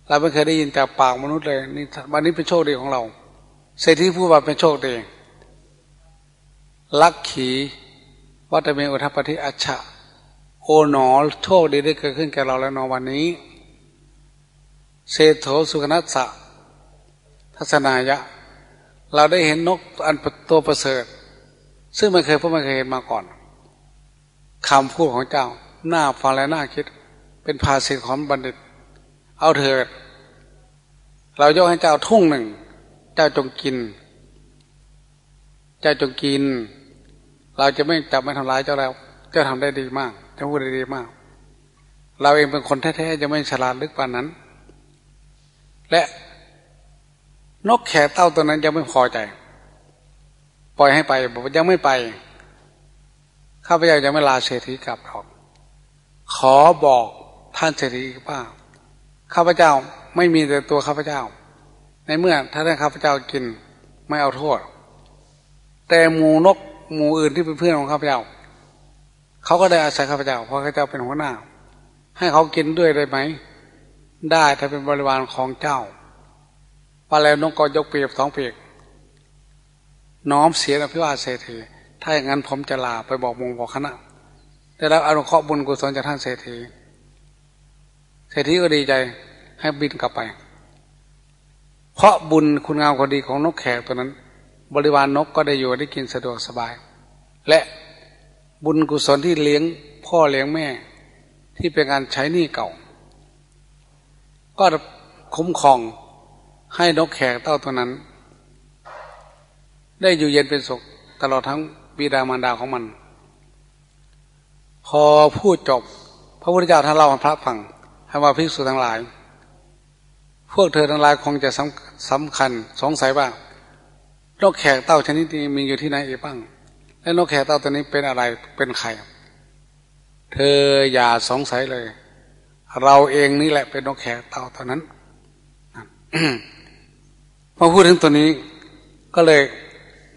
เราไม่เคยได้ยินจากปากมนุษย์เลยนี่วันนี้เป็นโชคดีของเรา เศรษฐีผู้ว่าเป็นโชคดีลักขีวัตเมอุทัปฏิอัชะโอหนอโชคดีได้เกิดขึ้นแก่เราแล้วนวันนี้ เศรษโถสุขนัสสะ ทัศนายะ เราได้เห็นนกอันตัวประเสริฐ ซึ่งไม่เคยพบไม่เคยเห็นมาก่อนคำพูดของเจ้าหน้าฟังและหน่าคิด เป็นภาษิตของบัณฑิต เอาเถิด เรายกให้เจ้าทุ่งหนึ่ง เจ้าจงกิน เจ้าจงกิน เราจะไม่จับไม่ทำร้ายเจ้าแล้ว เจ้าทำได้ดีมากเจ้าพูดได้ดีมาก เราเองเป็นคนแท้ๆจะไม่ฉลาดลึกปานนั้น และ นกแขกเต้าตัวนั้นยังไม่พอใจ ปล่อยให้ไปบอกยังไม่ไปข้าพเจ้าจะไม่ลาเศรษฐีกลับหรอก ขอบอกท่านเศรษฐีป้าข้าพเจ้าไม่มีแต่ตัวข้าพเจ้า ในเมื่อถ้าท่านข้าพเจ้ากินไม่เอาโทษ แต่หมูนกหมูอื่นที่เป็นเพื่อนของข้าพเจ้าเขาก็ได้อาศัยข้าพเจ้าเพราะข้าพเจ้าเป็นหัวหน้า ให้เขากินด้วยได้ไหม ได้ถ้าเป็นบริวารของเจ้า พอแล้วนกก็ยกเปียบสองเปียกน้อมเสียอภิวาเศรษฐีถ้าอย่างนั้นผมจะลาไปบอกมงบอกคณะได้รับอนุเคราะห์บุญกุศลจากท่านเศรษฐีเศรษฐีก็ดีใจให้บินกลับไป เพราะบุญคุณงามความดีของนกแขกตัวนั้น บริวารนนกก็ได้อยู่ได้กินสะดวกสบาย และบุญกุศลที่เลี้ยงพ่อเลี้ยงแม่ ที่เป็นการใช้หนี้เก่า ก็คุ้มครอง ให้นกแขกเต้าตัวนั้น ได้อยู่เย็นเป็นสุขตลอดทั้งบิดามารดาของมัน พอพูดจบ พระพุทธเจ้าท่านเล่าให้พระฟังให้ว่าภิกษุทั้งหลาย พวกเธอทั้งหลายคงจะสำสำคัญสงสัยว่านกแขกเต้าชนิดนี้มีอยู่ที่ไหนอีกบ้าง และนกแขกเต้าตัวนี้เป็นอะไรเป็นใครเธออย่าสงสัยเลย เราเองนี่แหละเป็นนกแขกเต้าตัวนั้น อพูดถึงตัวนี้ก็เลย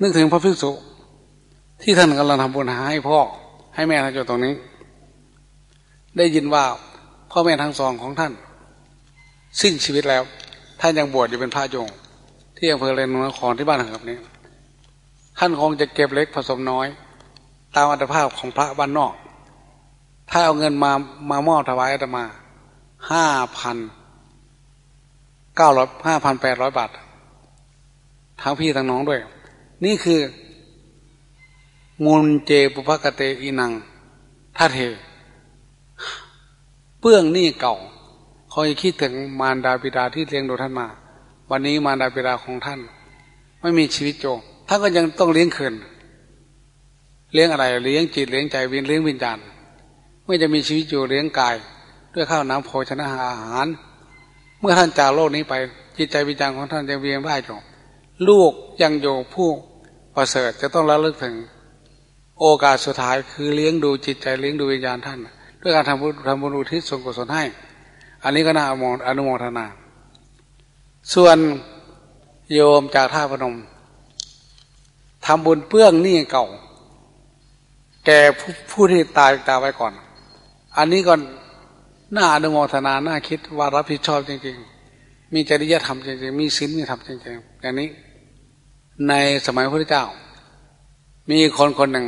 นึกถึงพระภิกษุ ที่ท่านกำลังทำบุญหาให้พ่อให้แม่ท่านอยู่ตรงนี้ ได้ยินว่าพ่อแม่ทั้งสองของท่าน สิ้นชีวิตแล้ว ท่านยังบวชอยู่เป็นพระโยงที่อำเภอเรนนครที่บ้านครับนี้ ท่านคงจะเก็บเล็กผสมน้อย ตามอัตภาพของพระบ้านนอก ถ้าเอาเงินมามามอบถวายอาตมาห้าพันเก้าร้อยห้าพันแปดร้อยบาท ทั้งพี่ทั้งน้องด้วย นี่คือมูลเจปุภกเตอีนังท่าเท เปื้องนี่เก่าคอยคิดถึงมารดาบิดาที่เลี้ยงดูท่านมา วันนี้มารดาบิดาของท่าน ไม่มีชีวิตโจท่านก็ยังต้องเลี้ยงคืนเลี้ยงอะไรเลี้ยงจิตเลี้ยงใจวินเลี้ยงวิญญาณไม่จะมีชีวิตอยู่เลี้ยงกาย ด้วยข้าวน้ำโภชนะอาหาร เมื่อท่านจากโลกนี้ไป จิตใจวิญญาณของท่านยังเวียนว่ายอยู่ ลูกยังอยู่ผู้ประเสริฐจะต้องระลึกถึง โอกาสสุดท้ายคือเลี้ยงดูจิตใจเลี้ยงดูวิญญาณท่าน ด้วยการทำบุญทำบุญอุทิศส่วนกุศลให้ อันนี้ก็น่าอนุโมทนา ส่วนโยมจากท่าพนมทำบุญเปื้องนี่เก่า แก่ผู้ที่ตายตาไว้ก่อน อันนี้ก่อนน่าอนุโมทนาน่าคิดว่ารับผิดชอบจริง ๆ มีจริยธรรมจริง ๆ มีศีลมีธรรมจริง ๆ อย่างนี้ ในสมัยพระเจ้า มีคนคนหนึ่ง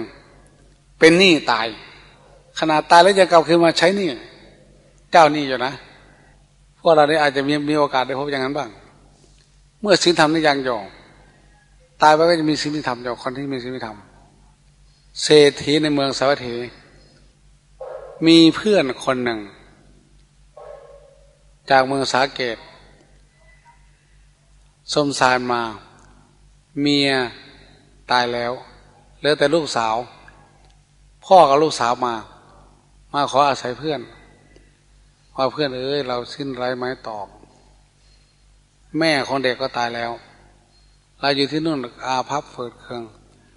เป็นหนี้ตาย ขนาดตายแล้วจะกลับคืนมาใช้หนี่เจ้าหนี่อยู่นะพวกเราเนี่อาจจะมีมีโอกาสได้พบอย่างนั้นบ้าง เมื่อศีลธรรมนี่ยังอยู่ตายไปก็จะมีศีลธรรมอยู่คนที่มีศีลธรรมเศรษฐีในเมืองสาวัตถี มีเพื่อนคนหนึ่ง จากเมืองสาเกตสมสารมา เมียตายแล้วเหลือแต่ลูกสาว พ่อกับลูกสาวมา มาขออาศัยเพื่อนว่าเพื่อนเอ้ยเราสิ้นไรไม้ตอบ แม่ของเด็กก็ตายแล้วเราอยู่ที่นู่นอาพับเฟิดเคือง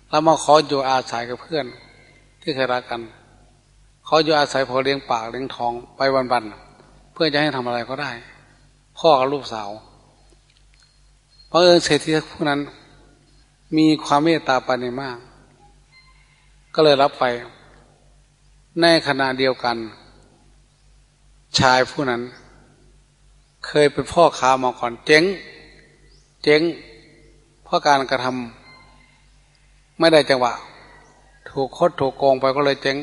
เรามาขออยู่อาศัยกับเพื่อน ที่เคยรักกันขออยู่อาศัยพอเลี้ยงปากเลี้ยงท้องไปวันๆเพื่อจะให้ทำอะไรก็ได้ พ่อกับลูกสาวเพราะเออเศรษฐีผู้นั้น มีความเมตตาปานีมาก ก็เลยรับไป ในขณะเดียวกัน ชายผู้นั้น เคยเป็นพ่อค้ามาก่อนเจ๊ง เจ๊ง เพราะการกระทำไม่ได้จังหวะ ถูกคดถูกโกงไปก็เลยเจ๊ง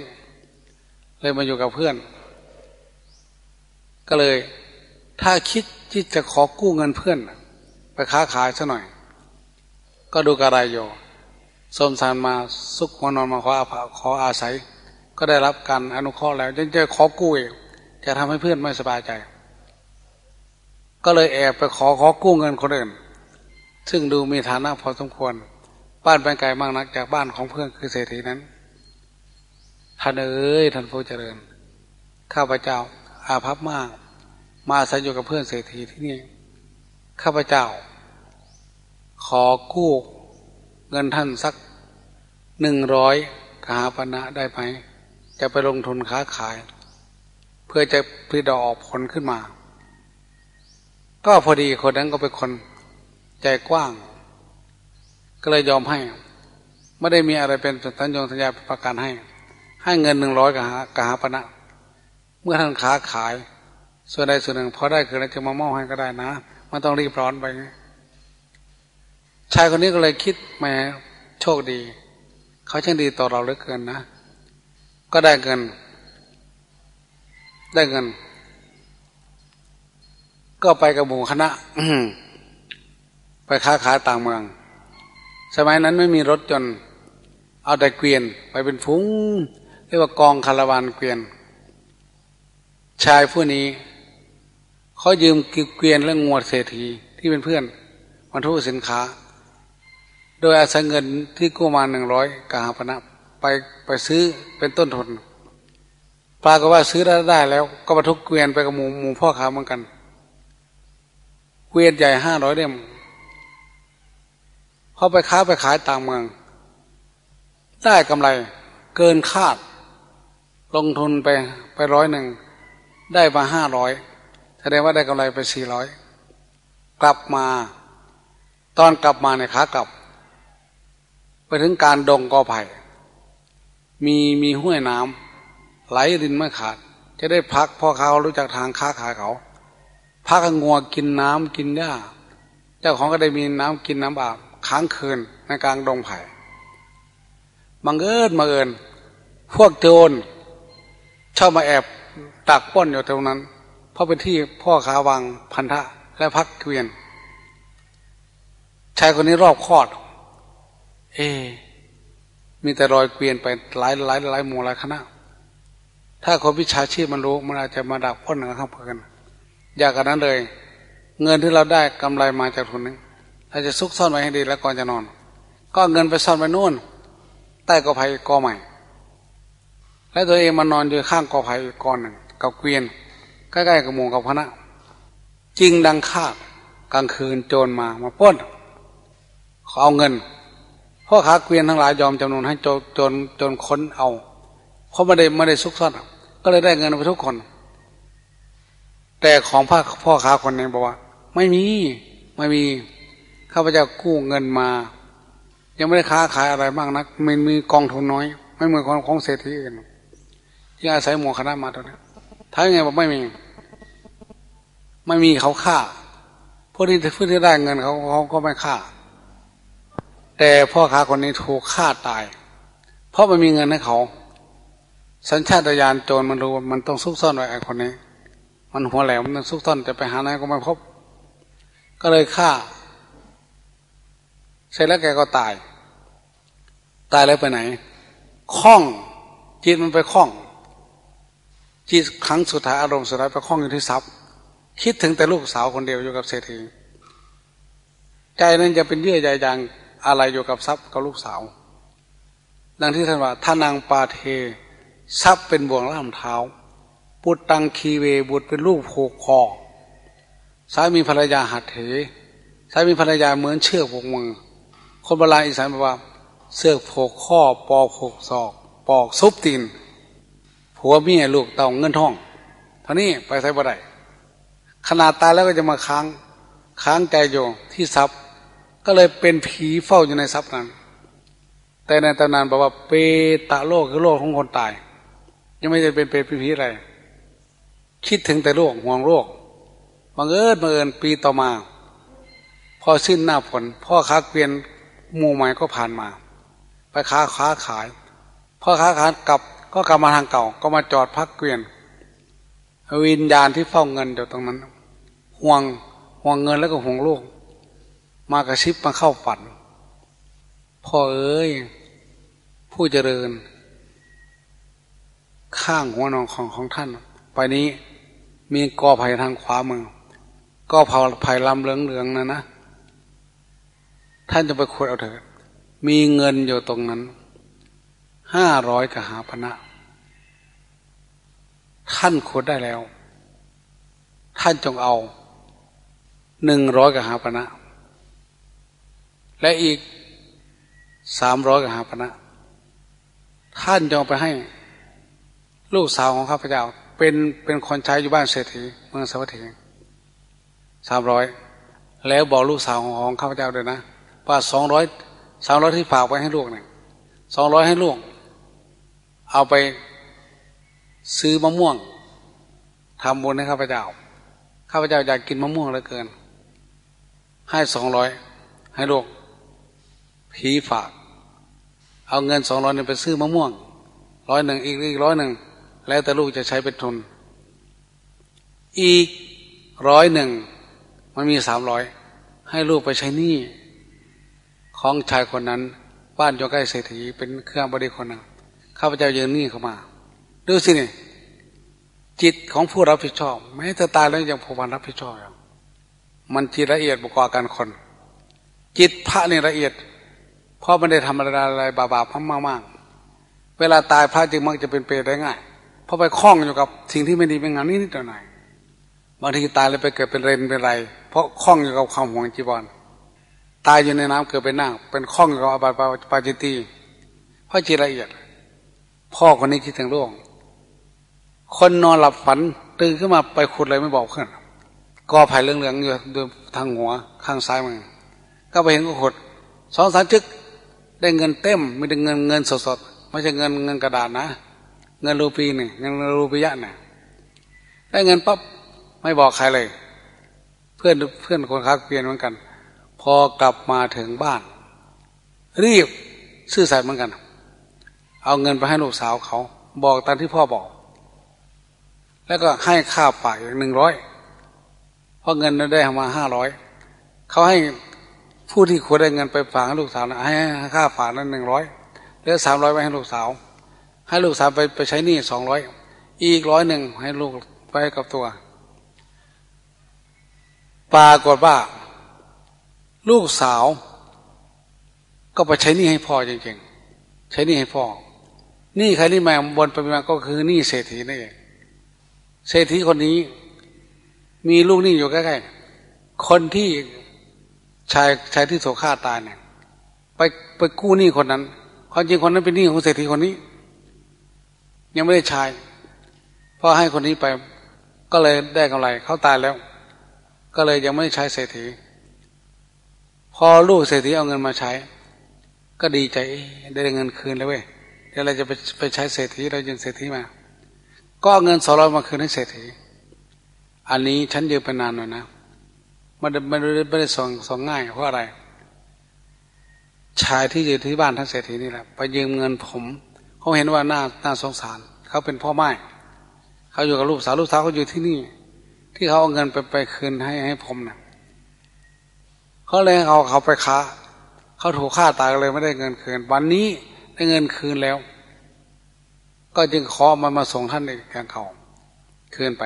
เลยมาอยู่กับเพื่อน ก็เลย ถ้าคิดที่จะขอกู้เงินเพื่อน ไปค้าขายซะหน่อย ก็ดูกระไรอยู่สมสารมาสุกหัวนอนมาขออาขออาศัย ก็ได้รับการอนุเคราะห์แล้วยังจะขอกู้อีกจะทำให้เพื่อนไม่สบายใจ ก็เลยแอบไปขอขอกู้เงินคนอื่น ซึ่งดูมีฐานะพอสมควร บ้านไปไกลมากนักจากบ้านของเพื่อนคือเศรษฐีนั้นท่านเอ๋ยท่านผู้เจริญ ข้าพเจ้าอาภัพมาก มาอาศัยอยู่กับเพื่อนเศรษฐีที่นี่ ข้าพเจ้า ขอกู้เงินท่านสักหนึ่งร้อยกหาปณะได้ไหมจะไปลงทุนค้าขาย เพื่อจะผลิตออกผลขึ้นมา ก็พอดีคนนั้นก็เป็นคนใจกว้าง ก็เลยยอมให้ ไม่ได้มีอะไรเป็นสัญญงสัญญาประกันให้ ให้เงินหนึ่งร้อยกหากหาปณะเมื่อท่านค้าขาย ส่วนใดส่วนหนึ่งพอได้คืนแล้วจะมามอบให้ก็ได้นะ มันต้องรีบร้อนไป ชายคนนี้ก็เลยคิดแหมโชคดี เขาช่างดีต่อเราเหลือเกินนะ ก็ได้เงิน ได้เงิน ก็ไปกับหมู่คณะไปค้าขายต่างเมือง สมัยนั้นไม่มีรถจน เอาแต่เกวียน ไปเป็นฟุ้งเรียกว่ากองคาราวานเกวียน ชายผู้นี้เขายืมเกวียนและงวดเศรษฐีที่เป็นเพื่อนบรรทุกสินค้า โดยอาศัยเงินที่กู้มาหนึ่งร้อยกาพนะไปไปซื้อเป็นต้นทุนปลากฏว่าซื้อได้ได้แล้ว ก็บรรทุกเกวียนไปกับหมูหมูพ่อค้าเหมือนกันเกวียนใหญ่ห้าร้อยเล่มเขาไปค้าไปขายต่างเมือง ได้กำไรเกินคาด ลงทุนไปไปร้อยหนึ่งได้มาห้าร้อยแสดงว่าได้กำไรไปสี่ร้อยกลับมา ตอนกลับมาเนี่ยขากลับ ไปถึงการดงกอไผ่มีมีห้วยน้ำไหลดินไม่ขาด จะได้พักพ่อเขารู้จักทางค้าขายเขา พักงัวกินน้ำกินหญ้า เจ้าของก็ได้มีน้ำกินน้ำอาบค้างคืนในกลางดงไผ่บังเอิญมาเอิญพวกโจรชอบมาแอบตักป้อนอยู่ตรงนั้น เพราะเป็นที่พ่อขาวังพันธะและพักเกวียนชายคนนี้รอบคอด เอ มีแต่รอยเกวียนไปหลายหลายหลายหมู่หลายคณะ ถ้าคนวิชาชีพมันรู้มันอาจจะมาดักพ้นนะครับเพื่อนอยากกันนั้นเลย เงินที่เราได้กำไรมาจากทุนนี้เราจะซุกซ่อนไว้ให้ดีแล้วก่อนจะนอน ก็เงินไปซ่อนไว้นู่น ใต้กอไผ่กอใหม่ และตัวเองมานอนอยู่ข้างกอไผ่กอหนึ่งกับเกวียนใกล้ๆกับหมู่กับคณะจริงดังคาดกลางคืนโจรมามาป้นเขาเอาเงิน พ่อค้าเกวียนทั้งหลายยอมจำนวนให้โจจนจนค้นเอาเพราะไม่ได้ไม่ได้ซุกซ่อนก็เลยได้เงินไปทุกคน แต่ของพ่อพ่อค้าคนนี้บอกว่า ไม่มีไม่มีข้าพเจ้ากู้เงินมา ยังไม่ได้ค้าขายอะไรบ้างนักมันมีกองทุนน้อย ไม่เหมือนของของเศรษฐีอื่นที่อาศัยหมู่คณะมาตรงนี้ถ้าไงบอกไม่มี ไม่มีเขาฆ่าพวกที่เพื่อที่ได้เงินเขาเขาก็ไม่ฆ่า แต่พ่อค้าคนนี้ถูกฆ่าตาย เพราะไม่มีเงินให้เขา สัญชาตญาณโจรมันรู้มันต้องซุกซ่อนไว้ไอ้คนนี้ มันหัวแหลมมันซุกซ่อนจะไปหาไหนก็ไม่พบ ก็เลยฆ่า เสร็จแล้วแกก็ตาย ตายแล้วไปไหนคล้องจิตมันไปคล้อง จิตครั้งสุดท้ายอารมณ์สุดท้ายไปคล้องอยู่ที่ทรัพย์ คิดถึงแต่ลูกสาวคนเดียวอยู่กับเศรษฐีใจนั้นจะเป็นเยื่อใยอย่าง อะไรอยู่กับทรัพย์กับลูกสาว ดังที่ท่านว่าท่านังปาเท ทรัพย์เป็นบ่วงล่ามเท้าปุตตังคีเวบุตรเป็นลูกผูกคอสามีภรรยาหัดเถสามีภรรยาเหมือนเชือกผูกมือ คนโบราณอีสานบอกว่า เสือกผูกข้อปอกผูกศอก ปอกซุบตีนผัวเมียลูกเต่าเงินทองเท่านี้ไปใส่บ่ได้ขนาดตายแล้วก็จะมาค้างค้างใจอยู่ที่ทรัพย์ ก็เลยเป็นผีเฝ้าอยู่ในทรัพย์นั้น แต่ในตำนานบอกว่าเปตะโลกคือโลกของคนตาย ยังไม่ได้เป็นเป็นผีอะไร คิดถึงแต่โลกห่วงโลกบังเอิญบังเอิญปีต่อมา พอสิ้นหน้าฝนพ่อค้าเกวียนหมู่ใหม่ก็ผ่านมา ไปค้าค้าขาย พ่อค้าขายกลับก็กลับมาทางเก่า ก็มาจอดพักเกวียนวิญญาณที่เฝ้าเงินอยู่ตรงนั้น ห่วงห่วงเงินแล้วก็ห่วงโลก มากระชิบมาเข้าฝันพ่อเอ้ย ผู้เจริญ ข้างหัวนอนของของท่าน ไปนี้มีกอไผ่ทางขวามือก็เผาไผ่ลำเหลืองๆนะนะ ท่านจะไปขุดเอาเถิดมีเงินอยู่ตรงนั้นห้าร้อยกหาพนะท่านขุดได้แล้ว ท่านจงเอาหนึ่งร้อยกหาปณะ และอีกสามร้อยกหาปณะท่านจงไปให้ ลูกสาวของข้าพเจ้า เป็นเป็นคนใช้อยู่บ้านเศรษฐีเมืองสวัสดีสามร้อยแล้วบอกลูกสาวของข้าพเจ้าด้วยนะว่าสองร้อยสามร้อยที่ฝากไว้ให้ลูกเนี่ยสองร้อยให้ลูก เอาไปซื้อมะม่วงทำบุญให้ข้าพเจ้าข้าพเจ้าอยากกินมะม่วงเหลือเกิน ให้สองร้อยให้ลูก ผีฝาก เอาเงินสองร้อยนี่ไปซื้อมะม่วงร้อยหนึ่งอีกอีกร้อยหนึ่งแล้วแต่ลูกจะใช้เป็นทุน อีกร้อยหนึ่งมันมีสามร้อยให้ลูกไปใช้หนี้ของชายคนนั้น บ้านอยู่ใกล้เศรษฐีเป็นเครื่องบริคนหนึ่งข้าพเจ้ายืนหนี้เข้ามา ดูสินี่จิตของผู้รับผิดชอบ แม้แต่ตายแล้วยังผูกพันรับผิดชอบอยู่มันจิตละเอียดบุกว่ากันคน จิตพระนี่ละเอียด เพราะมันได้ทำอะไรอะไรบาปๆพัมากๆเวลาตายพระจึงมักจะเป็นเปรตได้ง่ายเพราะไปคล้องอยู่กับสิ่งที่ไม่ดีเป็นงานนิดนิดหน่อยบางทีตายแล้วไปเกิดเป็นเรนเป็นไร เพราะคล้องอยู่กับความห่วงจีบอลตายอยู่ในน้ำเกิดเป็นนั่งเป็นคล้องอยู่กับอบายปาจิตีเพราะจิตละเอียด พ่อคนนี้คิดถึงโลกคนนอนหลับฝันตื่นขึ้นมาไปขุดอะไรไม่บอกเพื่อนก็ไผ่เหลืองๆอยู่ทางหัวข้างซ้ายมือก็ไปเห็นก็ขุดสองสามจึก ได้เงินเต็มไม่ได้เงินเงินสดๆไม่ใช่เงินเงินกระดาษนะ เงินรูปีนี่เงินรูปียะเนี่ยได้เงินปั๊บไม่บอกใครเลย เพื่อนเพื่อนคนค้าเปลี่ยนเหมือนกัน พอกลับมาถึงบ้าน รีบซื่อสัตย์เหมือนกัน เอาเงินไปให้ลูกสาวเขา บอกตามที่พ่อบอก แล้วก็ให้ค่าป่าอีกหนึ่งร้อยเพราะเงินได้มาห้าร้อยเขาให้ ผู้ที่ควรได้เงินไปฝากให้ลูกสาวนะให้ค่าฝากนั้นหนึ่งร้อยเหลือสามร้อยไว้ให้ลูกสาว ให้ลูกสาวไปไปใช้หนี้สองร้อยอีกร้อยหนึ่งให้ลูกไปกับตัว ปรากฏว่า ลูกสาว ก็ไปใช้หนี้ให้พ่อจริงๆ ใช้หนี้ให้พ่อหนี้ใครนี่มาบนไปมาก็คือหนี้เศรษฐีนี่เองเศรษฐีคนนี้ มีลูกหนี่อยู่ใกล้ๆคนที่ ชายชายที่โศฆ่าตายเนี่ยไปไปกู้หนี้คนนั้นความจริงคนนั้นเป็นหนี้ของเศรษฐีคนนี้ ยังไม่ได้ชายพอให้คนนี้ไป ก็เลยได้กำไรเขาตายแล้ว ก็เลยยังไม่ได้ใช้เศรษฐี พอลูกเศรษฐีเอาเงินมาใช้ ก็ดีใจได้เงินคืนแล้วเว้ยเดี๋ยวเราจะไปไปใช้เศรษฐีเราจึงเศรษฐีมา ก็เอาเงินสองร้อยมาคืนให้เศรษฐี อันนี้ฉันยืมไปนานหน่อยนะ มันไม่ได้ไม่ได้ส่งส่งง่ายเพราะอะไร ชายที่อยู่ที่บ้านท่านเศรษฐีนี่แหละไปยืมเงินผมเขาเห็นว่าหน่าน่าสงสารเขาเป็นพ่อไม้เขาอยู่กับลูกสาวลูกสาวเขาอยู่ที่นี่ ที่เขาเอาเงินไปไปคืนให้ให้ผมนะ่ะเขาเลยเอาเขาไปค้าเขาถูกฆ่าตายเลยไม่ได้เงินคืน วันนี้ได้เงินคืนแล้ว ก็จึงขอมันมาส่งท่านในการเขาคืนไป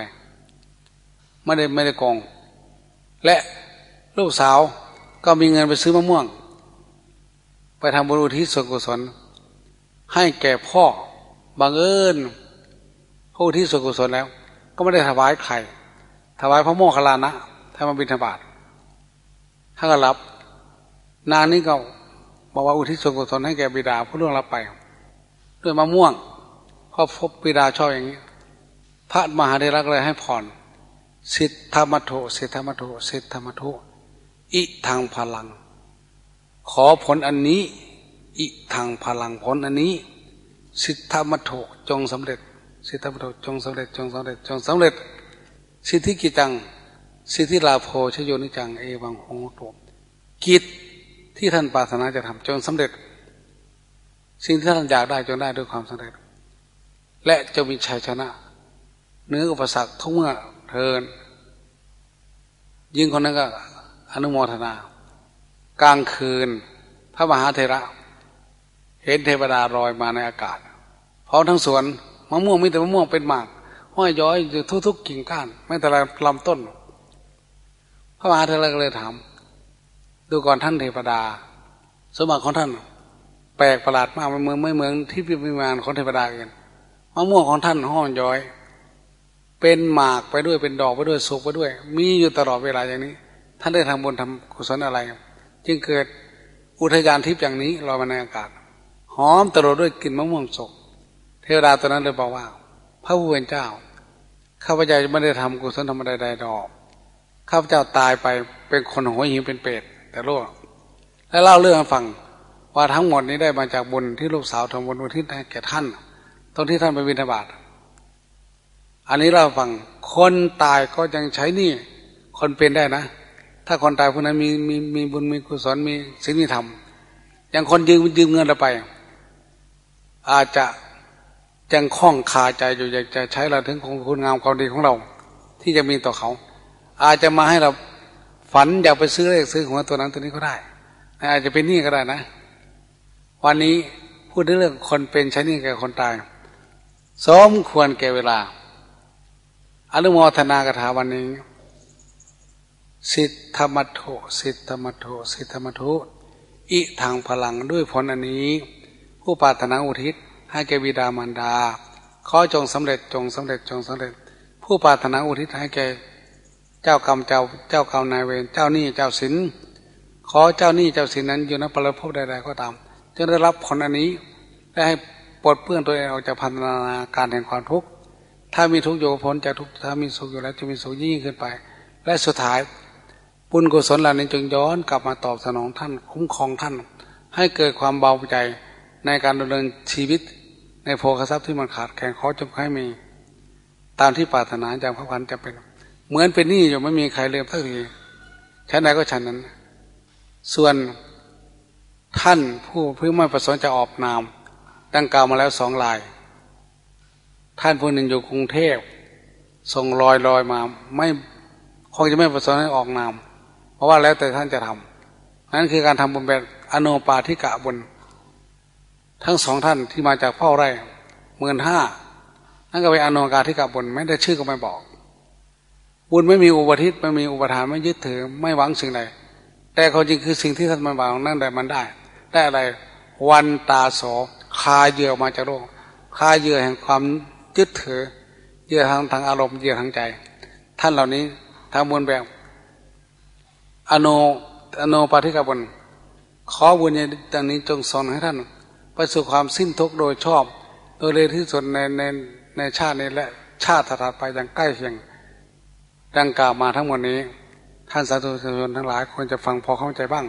ไม่ได้ไม่ได้กอง และลูกสาวก็มีเงินไปซื้อมะม่วง ไปทำบุญอุทิศส่วนกุศล ให้แก่พ่อบางเอิญผู้ที่ส่วนกุศลแล้ว ก็ไม่ได้ถวายใครถวายพระโมคคัลลานะถ้ามาบิณฑบาตถ้าก็รับ นางนี้ก็บอกว่าอุทิศส่วนกุศลให้แก่บิดาผู้ล่วงรับไป ด้วยมะม่วงพอพบปิดาชอบอย่างนี้พระมหาเดรักเลยให้ผ่อน สิทธมัทโทสิทธมัทโทสิทธมัทโทอิทางพลัง ขอผลอันนี้ อิทางพลังผลอันนี้ สิทธมัทโทจงสำเร็จ สิทธมัทโทจงสำเร็จจงสำเร็จจงสำเร็จ สิทธิกิจัง สิทธิลาโภชโยนิจังเอวังโหตุกิจที่ท่านปรารถนาจะทำจงสำเร็จ สิ่งที่ท่านอยากได้จงได้ด้วยความสำเร็จ และจะมีชัยชนะเนื้ออุปสรรคทุกเมื่อ เทินยิ่งคนนั้นก็อนุโมทนา กลางคืน พระมหาเทระ เห็นเทวดาลอยมาในอากาศพร้อมทั้งสวนมะม่วงมีแต่มะม่วงเป็นหมากห้อยย้อยอยู่ทุกๆกิ่งก้าน ไม่แต่ละลำต้น พระมหาเทระก็เลยถามดูก่อนท่านเทวดา สมบัติของท่าน แปลกประหลาดมากไม่เหมือนไม่เหมือนที่พิมานของเทวดาเองมะม่วงของท่านห้อนย้อย เป็นหมากไปด้วยเป็นดอกไปด้วยสุกไปด้วย มีอยู่ตลอดเวลาอย่างนี้ ท่านได้ทำบุญทำกุศลอะไร จึงเกิดอุทยานทิพย์อย่างนี้ลอยมาในอากาศ หอมตลอดด้วยกลิ่นมะม่วงสุกเทวดาตัวนั้นเลยบอกว่า พระผู้เป็นเจ้าข้าพเจ้าไม่ได้ทำกุศลธรรมใดๆดอกข้าพเจ้าตายไปเป็นคนหัวหิวเป็นเปรตแต่โลกแล้วเล่าเรื่องให้ฟังว่าทั้งหมดนี้ได้มาจากบุญที่ลูกสาวทำบุญอุทิศให้แก่ท่านตอนที่ท่านไปวินทบาท อันนี้เราฟังคนตายก็ยังใช้นี่ คนเป็นได้นะ ถ้าคนตายคนนั้นมีมีมีบุญมีกุศลมีศีลมีธรรมอย่างคนยืมยืมเงินเราไป อาจจะยังคล้องคาใจอยู่อยากจะใช้เราถึงของคุณงามความดีของเรา ที่จะมีต่อเขา อาจจะมาให้เราฝันอยากไปซื้อเลขซื้อหัวตัวนั้นตัวนี้ก็ได้ อาจจะเป็นหนี้ก็ได้นะ วันนี้พูดเรื่องคนเป็นใช้หนี้แก่คนตาย สมควรแก่เวลา อนุโมทนากถาวันนี้ สิทธมัทโทสิทธมัทโทสิทธมัทโทอิทางพลังด้วยผลอันนี้ ผู้ปรารถนาอุทิศให้แก่บิดามารดา ขอจงสำเร็จจงสำเร็จจงสำเร็จ ผู้ปรารถนาอุทิศให้แก่เจ้ากรรมเจ้าเจ้ากรรมนายเวรเจ้าหนี้เจ้าสินขอเจ้าหนี้เจ้าสินนั้นอยู่ในปรภพใดๆก็ตามจะได้รับผลอันนี้และให้ปลดเปื้อนตัวเองออกจากพันธนาการแห่งความทุกข์ ถ้ามีทุกข์อยู่พ้นจากทุกข์ถ้ามีสุขอยู่แล้วจะมีสุขยิ่งขึ้นไป และสุดท้ายบุญกุศลเหล่านี้จึงย้อนกลับมาตอบสนองท่านคุ้มครองท่าน ให้เกิดความเบาใจในการดำเนินชีวิตในโภคทรัพย์ที่มันขาดแคลนขอจงให้มี ตามที่ปรารถนาจากพระพันจะเป็น เหมือนเป็นหนี้อยู่ไม่มีใครเลืมสักทีชั้นใดก็ชั้นนั้น ส่วนท่านผู้เพื่อไม่ประสงค์จะออกนามดังกล่าวมาแล้วสองลาย ท่านผู้หนึ่งอยู่กรุงเทพส่งลอยลอยมา ไม่คงจะไม่ประสงค์ให้ออกนาม เพราะว่าแล้วแต่ท่านจะทำนั่นคือการทำบุญแบบอโนปาทิกะบุญทั้งสองท่านที่มาจากเฝ้าไร่หมื่นห้านั่นก็เป็นอโนกาทิกะบุญไม่ได้ชื่อก็ไม่บอก บุญไม่มีอุปทิศไม่มีอุปทานไม่ยึดถือไม่หวังสิ่งใดแต่เขาจริงคือสิ่งที่ท่านมาบอกนั่นแต่มันได้ ได้อะไรวันตาโสคาเยื่อมาจากโลกคาเยื่อแห่งความ ยึดถือเยื่อทางทางอารมณ์เยื่อทางใจ ท่านเหล่านี้ทำบุญแบบอโนอโนปาทิกบุญขอบุญในดังนี้จงสอนให้ท่านไปสู่ความสิ้นทุกข์โดยชอบ โดยเร็วที่สุดในในในชาตินี้และชาติถัดไปอย่างใกล้เคียงดังกล่าวมาทั้งหมดนี้ ท่านสาธุชนทั้งหลายควรจะฟังพอเข้าใจบ้าง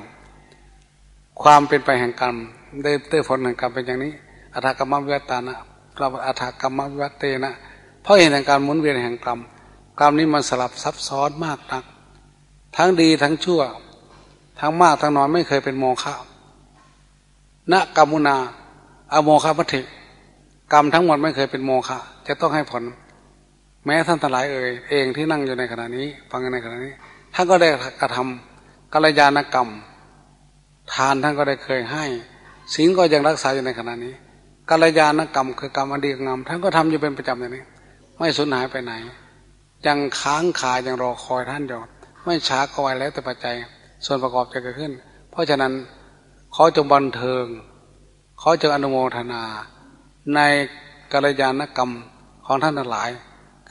ความเป็นไปแห่งกรรมได้ได้ผลแห่งกรรมเป็นอย่างนี้อัตกรรมวิวัตานะ เราอัฐกรรมวิวัตเตนะ เพราะเห็นแห่งการหมุนเวียนแห่งกรรม กรรมนี้มันสลับซับซ้อนมากนัก ทั้งดีทั้งชั่ว ทั้งมากทั้งน้อยไม่เคยเป็นโมฆะณกรรมุนาอโมฆะมัติกรรมทั้งหมดไม่เคยเป็นโมฆะจะต้องให้ผล แม้ท่านทั้งหลายเอ่ยเองที่นั่งอยู่ในขณะนี้ ฟังในขณะนี้ท่านก็ได้กระทำกัลยาณกรรม ทานท่านก็ได้เคยให้สิ่งก็ยังรักษาอยู่ในขณะนี้ กัลยาณกรรมคือกรรมอดีตงามท่านก็ทำอยู่เป็นประจำอย่างนี้ ไม่สูญหายไปไหน ยังค้างคายังรอคอยท่านอยู่ไม่ช้าก็ไวแล้วแต่ปัจจัย ส่วนประกอบจะเกิดขึ้น เพราะฉะนั้นเขาจงบันเทิงเขาจะอนุโมทนา ในกัลยาณกรรมของท่านทั้งหลาย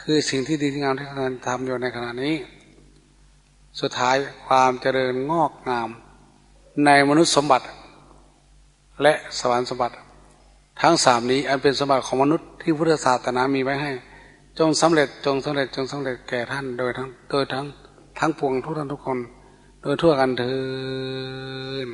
คือสิ่งที่ดีที่งามที่ท่านทำอยู่ในขณะนี้ สุดท้ายความเจริญงอกงาม ในมนุษย์สมบัติ และสวรรค์สมบัติ ทั้งสามนี้อันเป็นสมบัติของมนุษย์ที่พุทธศาสนามีไว้ให้ จงสำเร็จจงสำเร็จจงสำเร็จแก่ท่านโดยทั้งโดยทั้งทั้งปวงทุกท่านทุกคน โดยทั่วกันเถิด